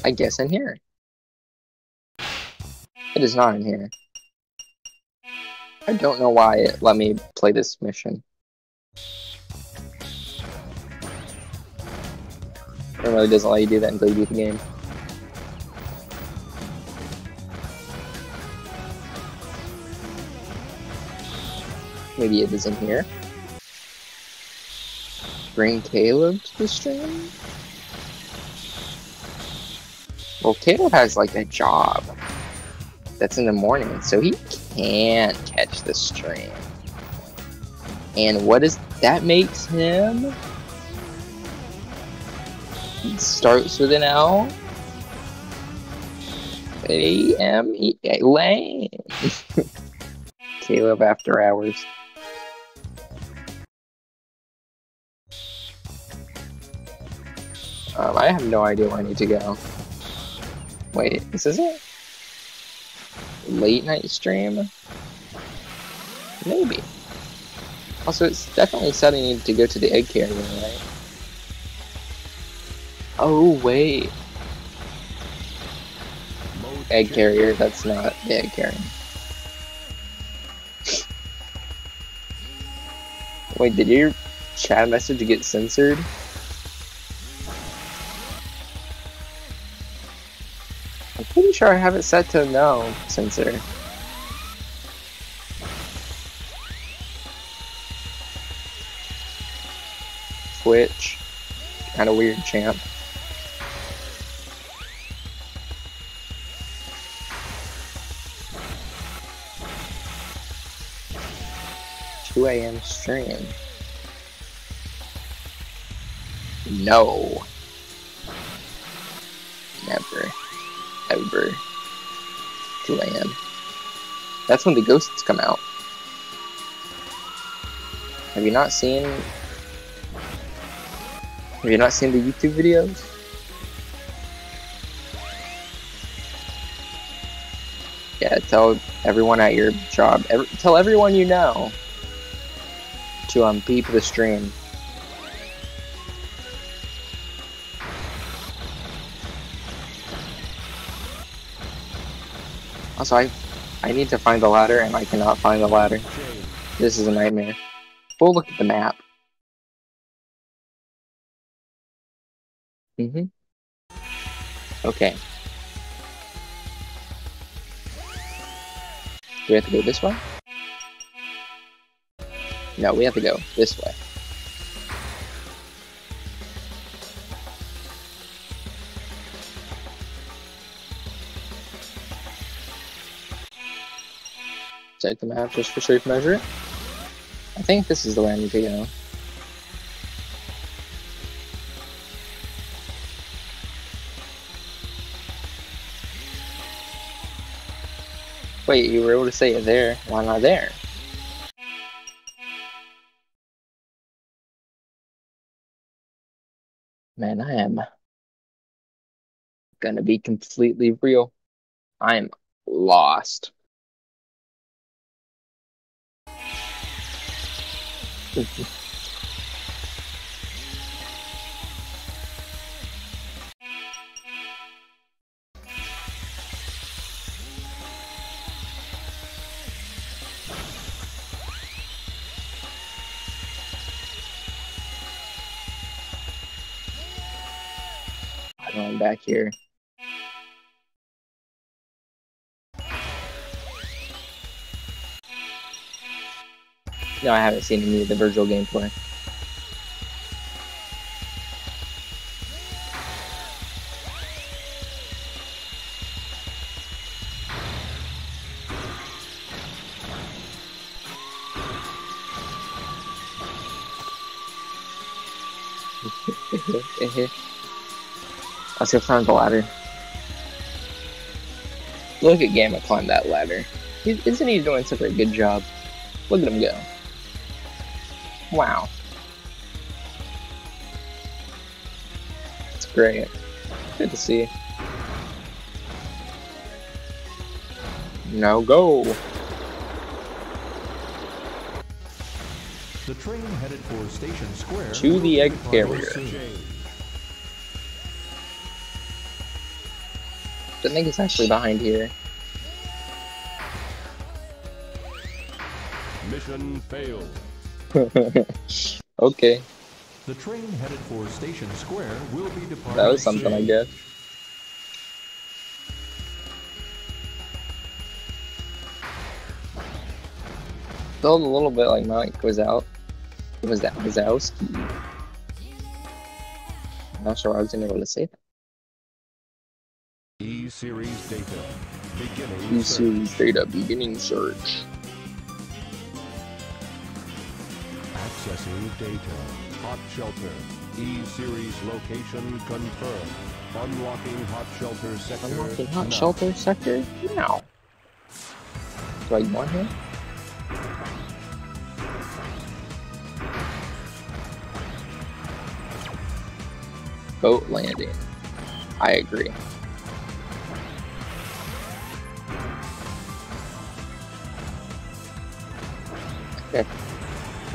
I guess in here. It is not in here. I don't know why it let me play this mission. It really doesn't let you do that until you beat the game. Maybe it is in here. Bring Caleb to the stream? Well, Caleb has like a job that's in the morning, so he can't catch the stream. And what is that makes him? He starts with an L. A M E A Lane. Caleb after hours. Um, I have no idea where I need to go. Wait, this is it? Late night stream? Maybe. Also, it's definitely said I need to go to the egg carrier, right? Oh, wait. Egg carrier, that's not the egg carrier. Wait, did your chat message get censored? I'm pretty sure I have it set to no censor. Twitch. Kind of weird, champ. Two AM stream. No. Never. Ever. 2 AM. That's when the ghosts come out. Have you not seen have you not seen the YouTube videos? Yeah, tell everyone at your job, every, tell everyone you know to um beep the stream. Also, I, I need to find the ladder and I cannot find the ladder. This is a nightmare. We'll look at the map. Mm-hmm. Okay. Do we have to go this way? No, we have to go this way. Check the map just for safe measure. I think this is the way I need to go. Wait, you were able to say it there. Why not there? Man, I am gonna be completely real. I'm lost. Going back here. No, I haven't seen any of the Virgil gameplay. Let's go climb the ladder. Look at Gamma climb that ladder. Isn't he doing such a good job? Look at him go. Wow. It's great. Good to see. Now go. The train headed for Station Square. To the egg carrier. I think it's actually behind here. Mission failed. okay. The train headed for Station Square will be departing. That was something, I guess. Felt a little bit like Mike was out. It was that Wazowski. I'm not sure I was gonna be able to say that. E-Series data. Beginning E-Series data. Beginning search. Accessing data. Hot shelter. E-Series location confirmed. Unlocking hot shelter sector. Unlocking hot now. shelter sector now. Do I want him? Boat landing. I agree. Okay.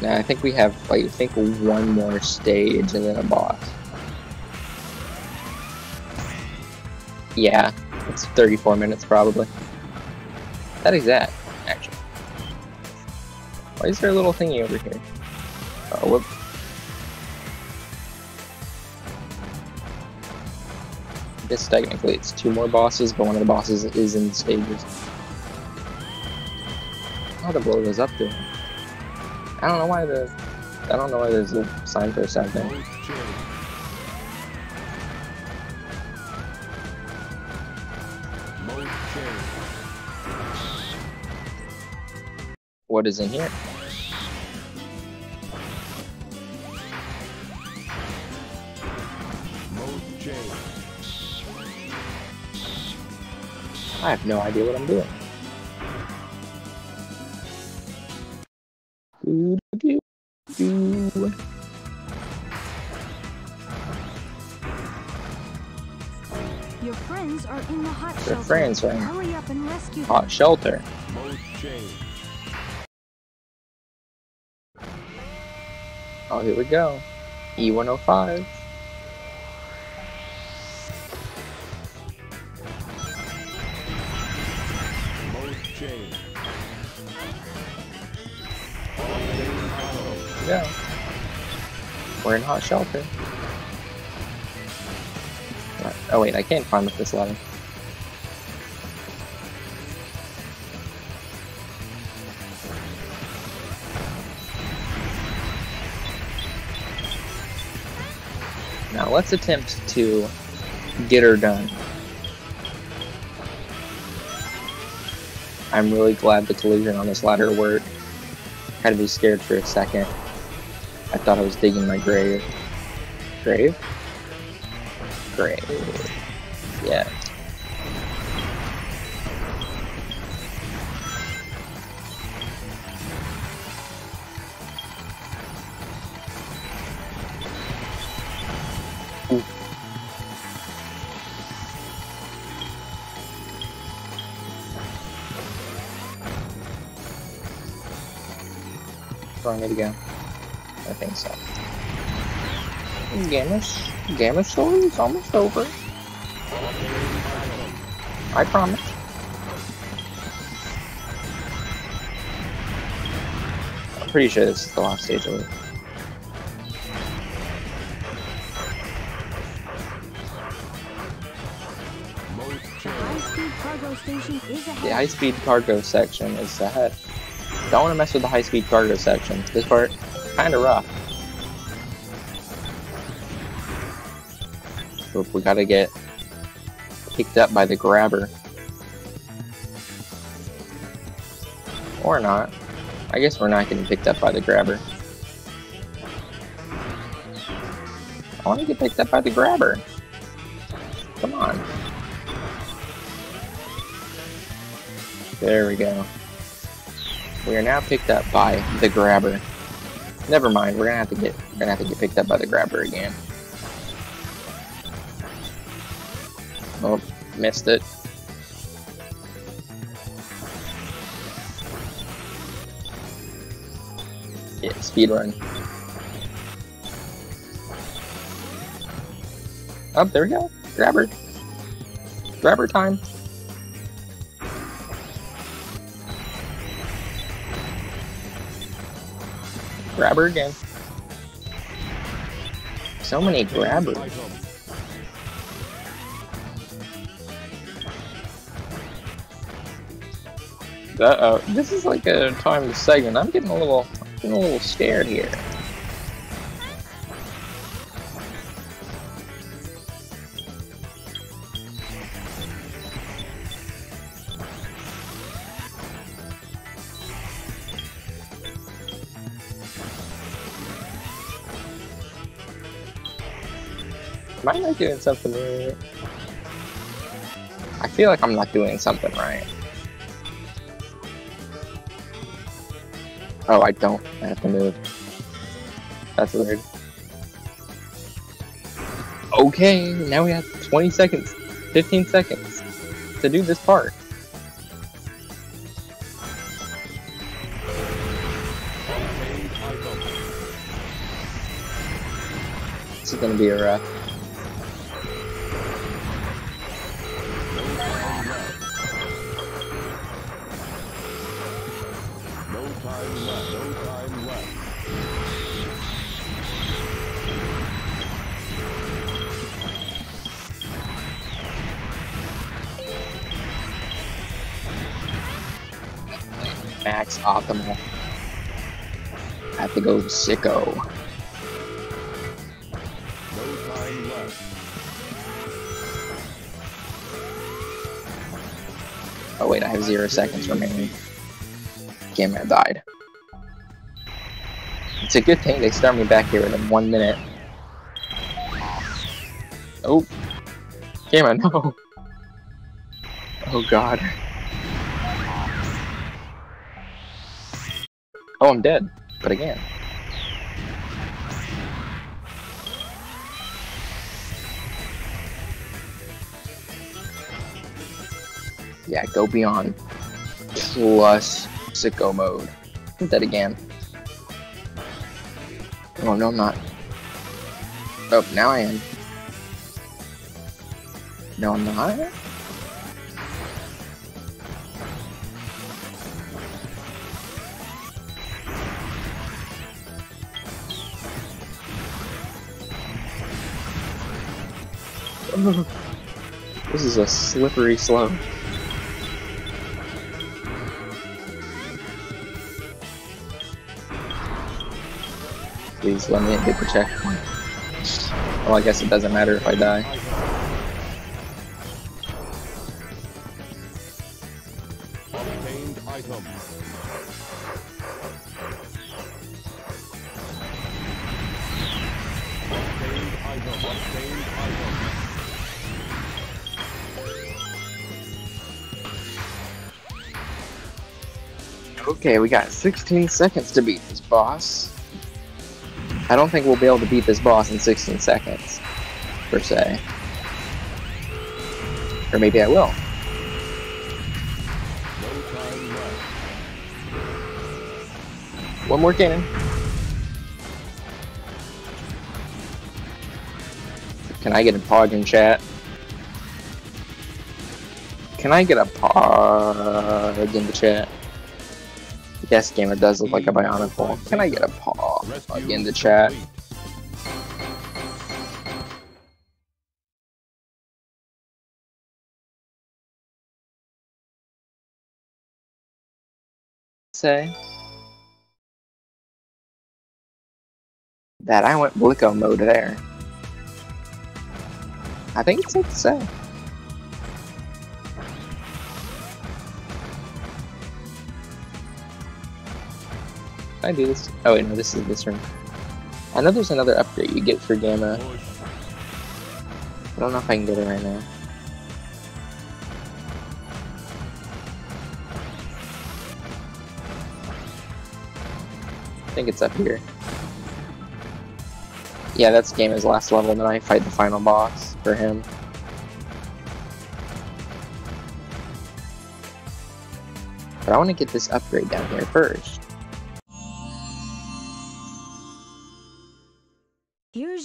Now I think we have like I think one more stage and then a boss. Yeah, it's 34 minutes probably. That is that, actually. Why is there a little thingy over here? Oh, whoop. I guess technically it's two more bosses, but one of the bosses is in stages. How the blow goes up there? I don't know why the I don't know why there's a sign for a. What is in here? I have no idea what I'm doing. In the hot Your shelter. friends in Hurry up and rescue them. Hot shelter. Oh, here we go. E E105. Yeah. We're in hot shelter. Oh wait, I can't climb up this ladder. Let's attempt to get her done. I'm really glad the collision on this ladder worked. Had to be scared for a second. I thought I was digging my grave. Grave? Grave. Yeah. Throwing it go. I think so. Gamma, Gamma story is almost over. I promise. I'm pretty sure this is the last stage of it. The high-speed cargo station is ahead. The high-speed cargo section is ahead. Don't want to mess with the high-speed cargo section. This part, kind of rough. So we gotta get picked up by the grabber. Or not. I guess we're not getting picked up by the grabber. I want to get picked up by the grabber. Come on. There we go. We are now picked up by the grabber. Never mind, we're gonna have to get we're gonna have to get picked up by the grabber again. Oh, missed it. Yeah, speed run. Oh, there we go. Grabber. Grabber time. Grabber again. So many grabbers. Uh oh, this is like a timed segment. I'm getting a little, getting a little scared here. Doing something right? I feel like I'm not doing something right. Oh, I don't. I have to move. That's weird. Okay, now we have 20 seconds, 15 seconds to do this part. This is gonna be a rough. Optimal. I have to go sicko. No time left. Oh wait, I have zero seconds remaining. Camera died. It's a good thing they start me back here within one minute. Oh. Camera, no. Oh god. Oh, I'm dead. But again. Yeah, go beyond. Plus sicko mode. Dead again. Oh, no, I'm not. Oh, now I am. No, I'm not. This is a slippery slope. Please let me get protection. Oh, well, I guess it doesn't matter if I die. Okay, we got 16 seconds to beat this boss. I don't think we'll be able to beat this boss in 16 seconds, per se. Or maybe I will. One more cannon. Can I get a pog in chat? Can I get a pog in the chat? Yes, gamer does look like a bionic ball. Can I get a paw in the chat? Say that I went Blicko mode there. I think it's safe to say. Can I do this? Oh wait, no, this is this room. I know there's another upgrade you get for Gamma. I don't know if I can get it right now. I think it's up here. Yeah, that's Gamma's last level, then I fight the final boss for him. But I want to get this upgrade down here first.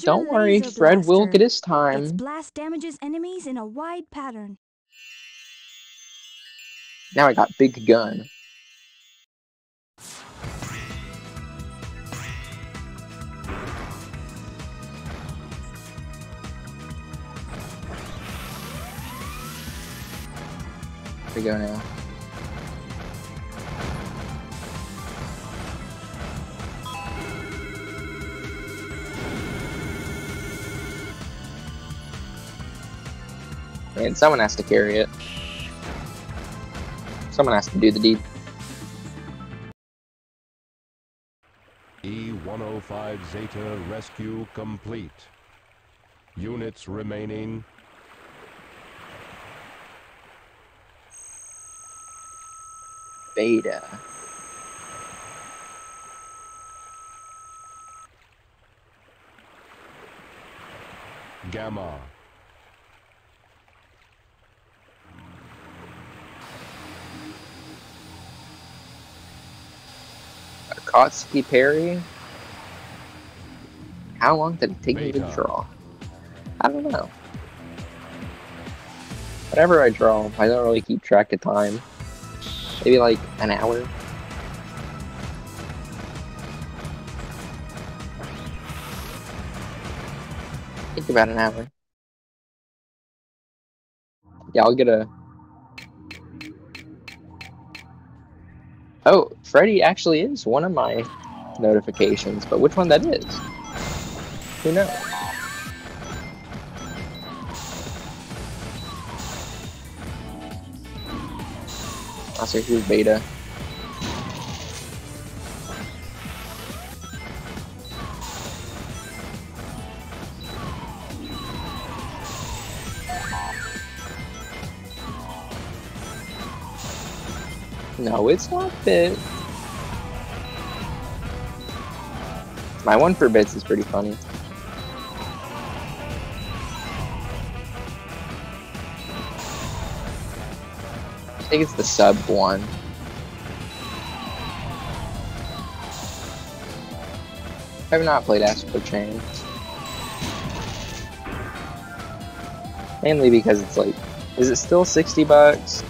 Don't worry, Fred will get his Its time. blast damages enemies in a wide pattern. Now I got big gun. We go now. And someone has to carry it. Someone has to do the deed. E-105 Zeta rescue complete. Units remaining. Beta. Gamma. Kotsky Perry. How long did it take me to draw? I don't know. Whatever I draw, I don't really keep track of time. Maybe like an hour. think about an hour. Yeah, I'll get a. Oh, Freddy actually is one of my notifications, but which one that is? Who knows? Ah, also, here's beta. It's not bit. My one for bits is pretty funny. I think it's the sub one. I have not played Astral Chain. Mainly because it's like, is it still 60 bucks?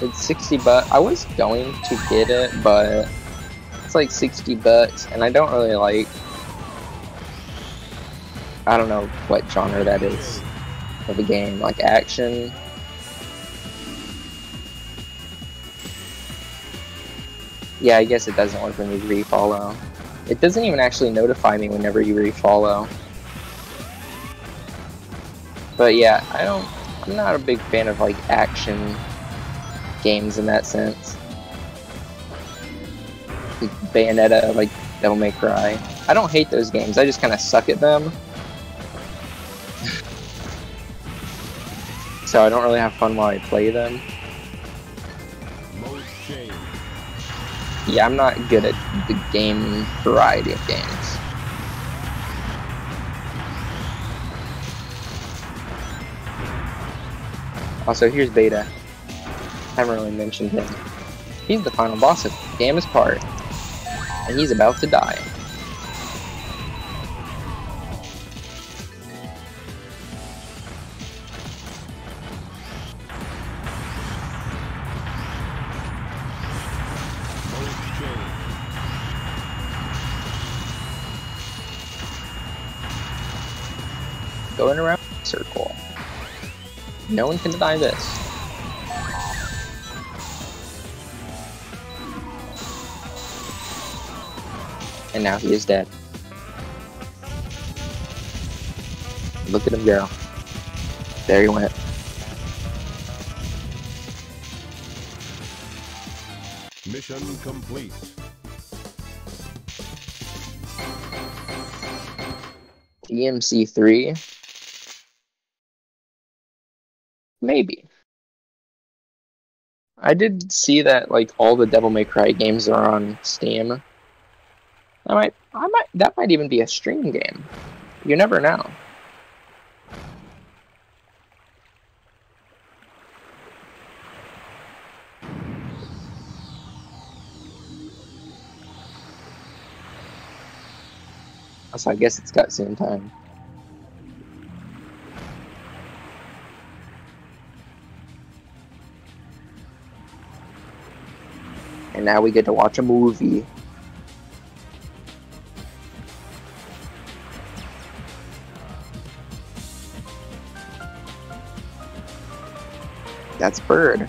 It's 60 bucks. I was going to get it, but it's like 60 bucks, and I don't really like. I don't know what genre that is of the game, like action. Yeah, I guess it doesn't work when you refollow. It doesn't even actually notify me whenever you refollow. But yeah, I don't. I'm not a big fan of like action games in that sense. Like Bayonetta, like Devil May Cry. I don't hate those games. I just kind of suck at them. so I don't really have fun while I play them. Yeah, I'm not good at the game variety of games. Also, here's Beta. Haven't really mentioned him. He's the final boss of the Gamma's part. And he's about to die. Going around circle. No one can deny this. And now he is dead. Look at him go. There he went. Mission complete. DMC three. Maybe. I did see that like all the Devil May Cry games are on Steam. I might, I might, that might even be a stream game. You never know. So I guess it's got same time. And now we get to watch a movie. That's Bird.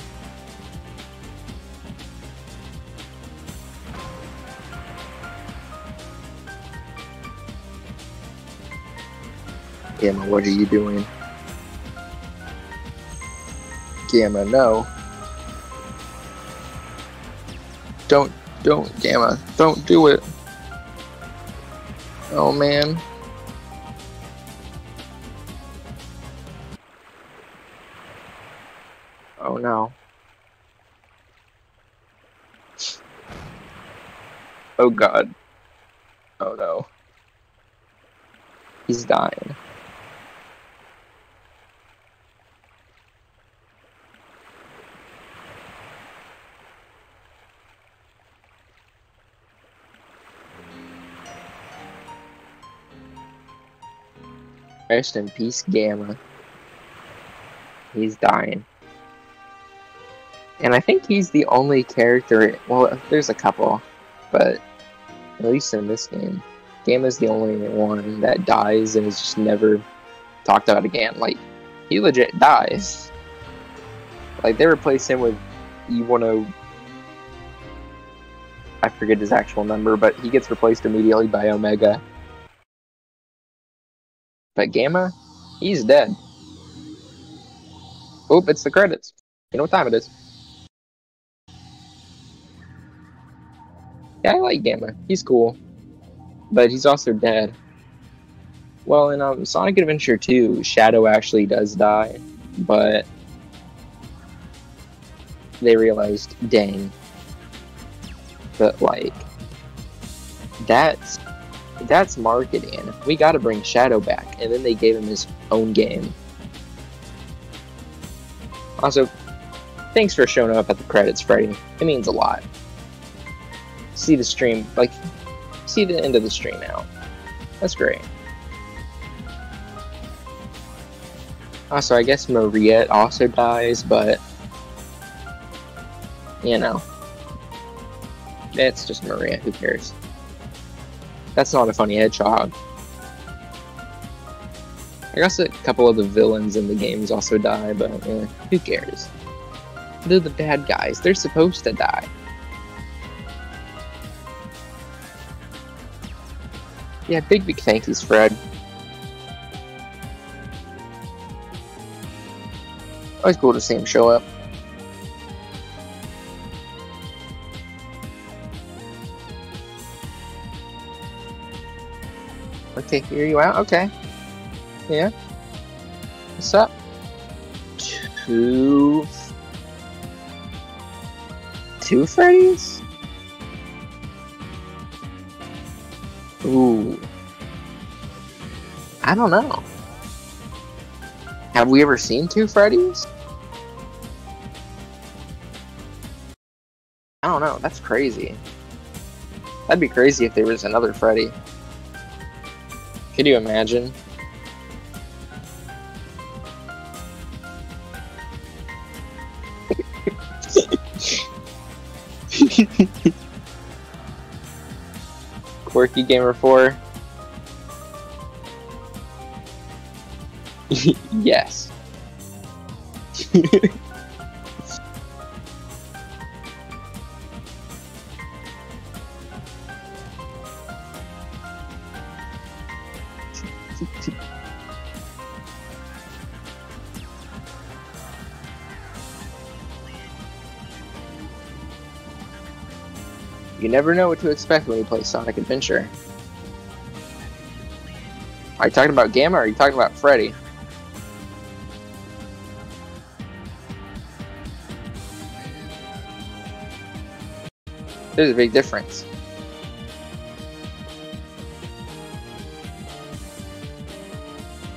Gamma, what are you doing? Gamma, no. Don't, don't, Gamma, don't do it. Oh man. Oh god. Oh no. He's dying. Rest in peace, Gamma. He's dying. And I think he's the only character, well, there's a couple, but at least in this game, Gamma's the only one that dies and is just never talked about again. Like, he legit dies. Like, they replace him with E10. I forget his actual number, but he gets replaced immediately by Omega. But Gamma, he's dead. Oop, it's the credits. You know what time it is. Like Gamma. He's cool. But he's also dead. Well, in um, Sonic Adventure 2, Shadow actually does die, but they realized, dang. But, like, that's that's marketing. We gotta bring Shadow back. And then they gave him his own game. Also, thanks for showing up at the credits, Freddy. It means a lot. See the stream, like, see the end of the stream now. That's great. Also, I guess Maria also dies, but, you know, it's just Maria, who cares? That's not a funny hedgehog. I guess a couple of the villains in the games also die, but eh, who cares? They're the bad guys. They're supposed to die. Yeah, big, big thank yous, Fred. Always cool to see him show up. Okay, hear you out. Okay. Yeah. What's up? Two. Two Freddy's? Ooh. I don't know. Have we ever seen two Freddy's? I don't know. That's crazy. That'd be crazy if there was another Freddy. Could you imagine? Quirky Gamer 4. yes. You never know what to expect when you play Sonic Adventure. Are you talking about Gamma or are you talking about Freddy? There's a big difference.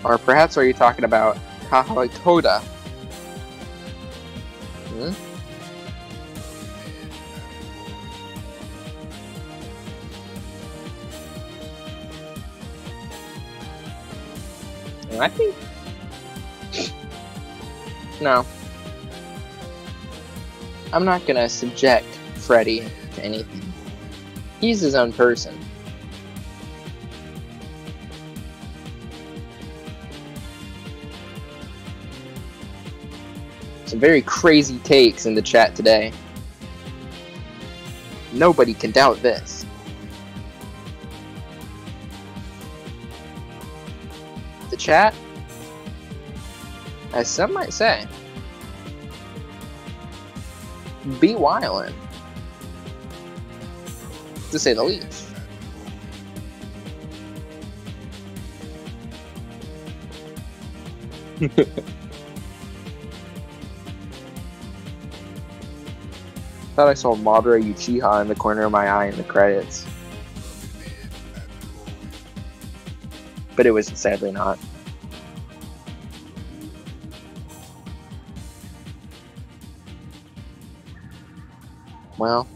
Or perhaps are you talking about Kahatoda? Hmm? I think no. I'm not gonna subject Freddy to anything. He's his own person. Some very crazy takes in the chat today. Nobody can doubt this. Chat, as some might say, be wildin', to say the least. Thought I saw Madara Uchiha in the corner of my eye in the credits. But it was sadly not. Well.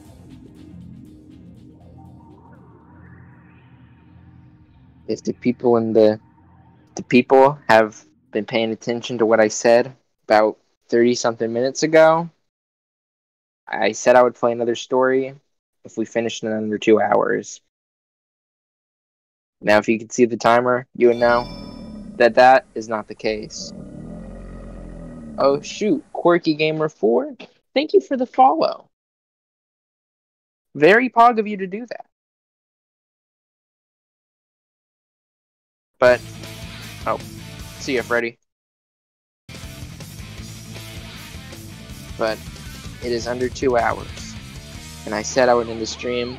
If the people in the the people have been paying attention to what I said about 30 something minutes ago, I said I would play another story if we finished in under two hours. Now, if you could see the timer, you would know that that is not the case. Oh shoot, Quirky Gamer 4, thank you for the follow. Very pog of you to do that. But, oh, see ya, Freddy. But it is under two hours. And I said I would end the stream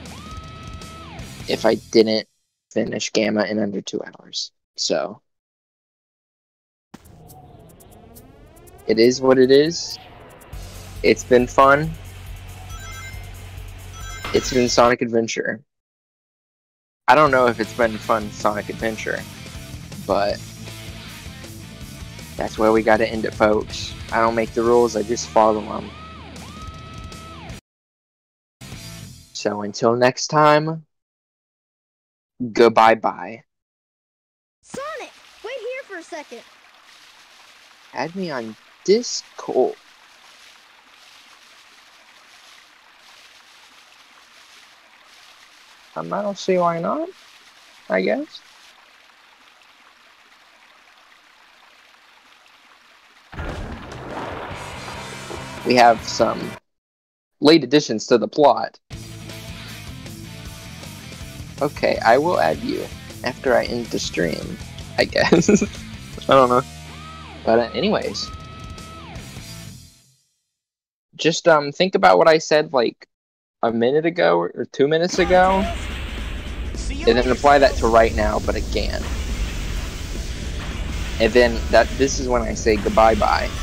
if I didn't finish Gamma in under two hours. So, it is what it is. It's been fun. It's been Sonic Adventure. I don't know if it's been fun Sonic Adventure, but that's where we gotta end it, folks. I don't make the rules, I just follow them. So until next time, goodbye bye. Sonic, wait here for a second. Add me on Discord. Um, I don't see why not. I guess. We have some late additions to the plot. Okay, I will add you after I end the stream, I guess. I don't know. But uh, anyways, just um think about what I said like a minute ago or two minutes ago, and then apply that to right now, but again. And then that this is when I say goodbye bye.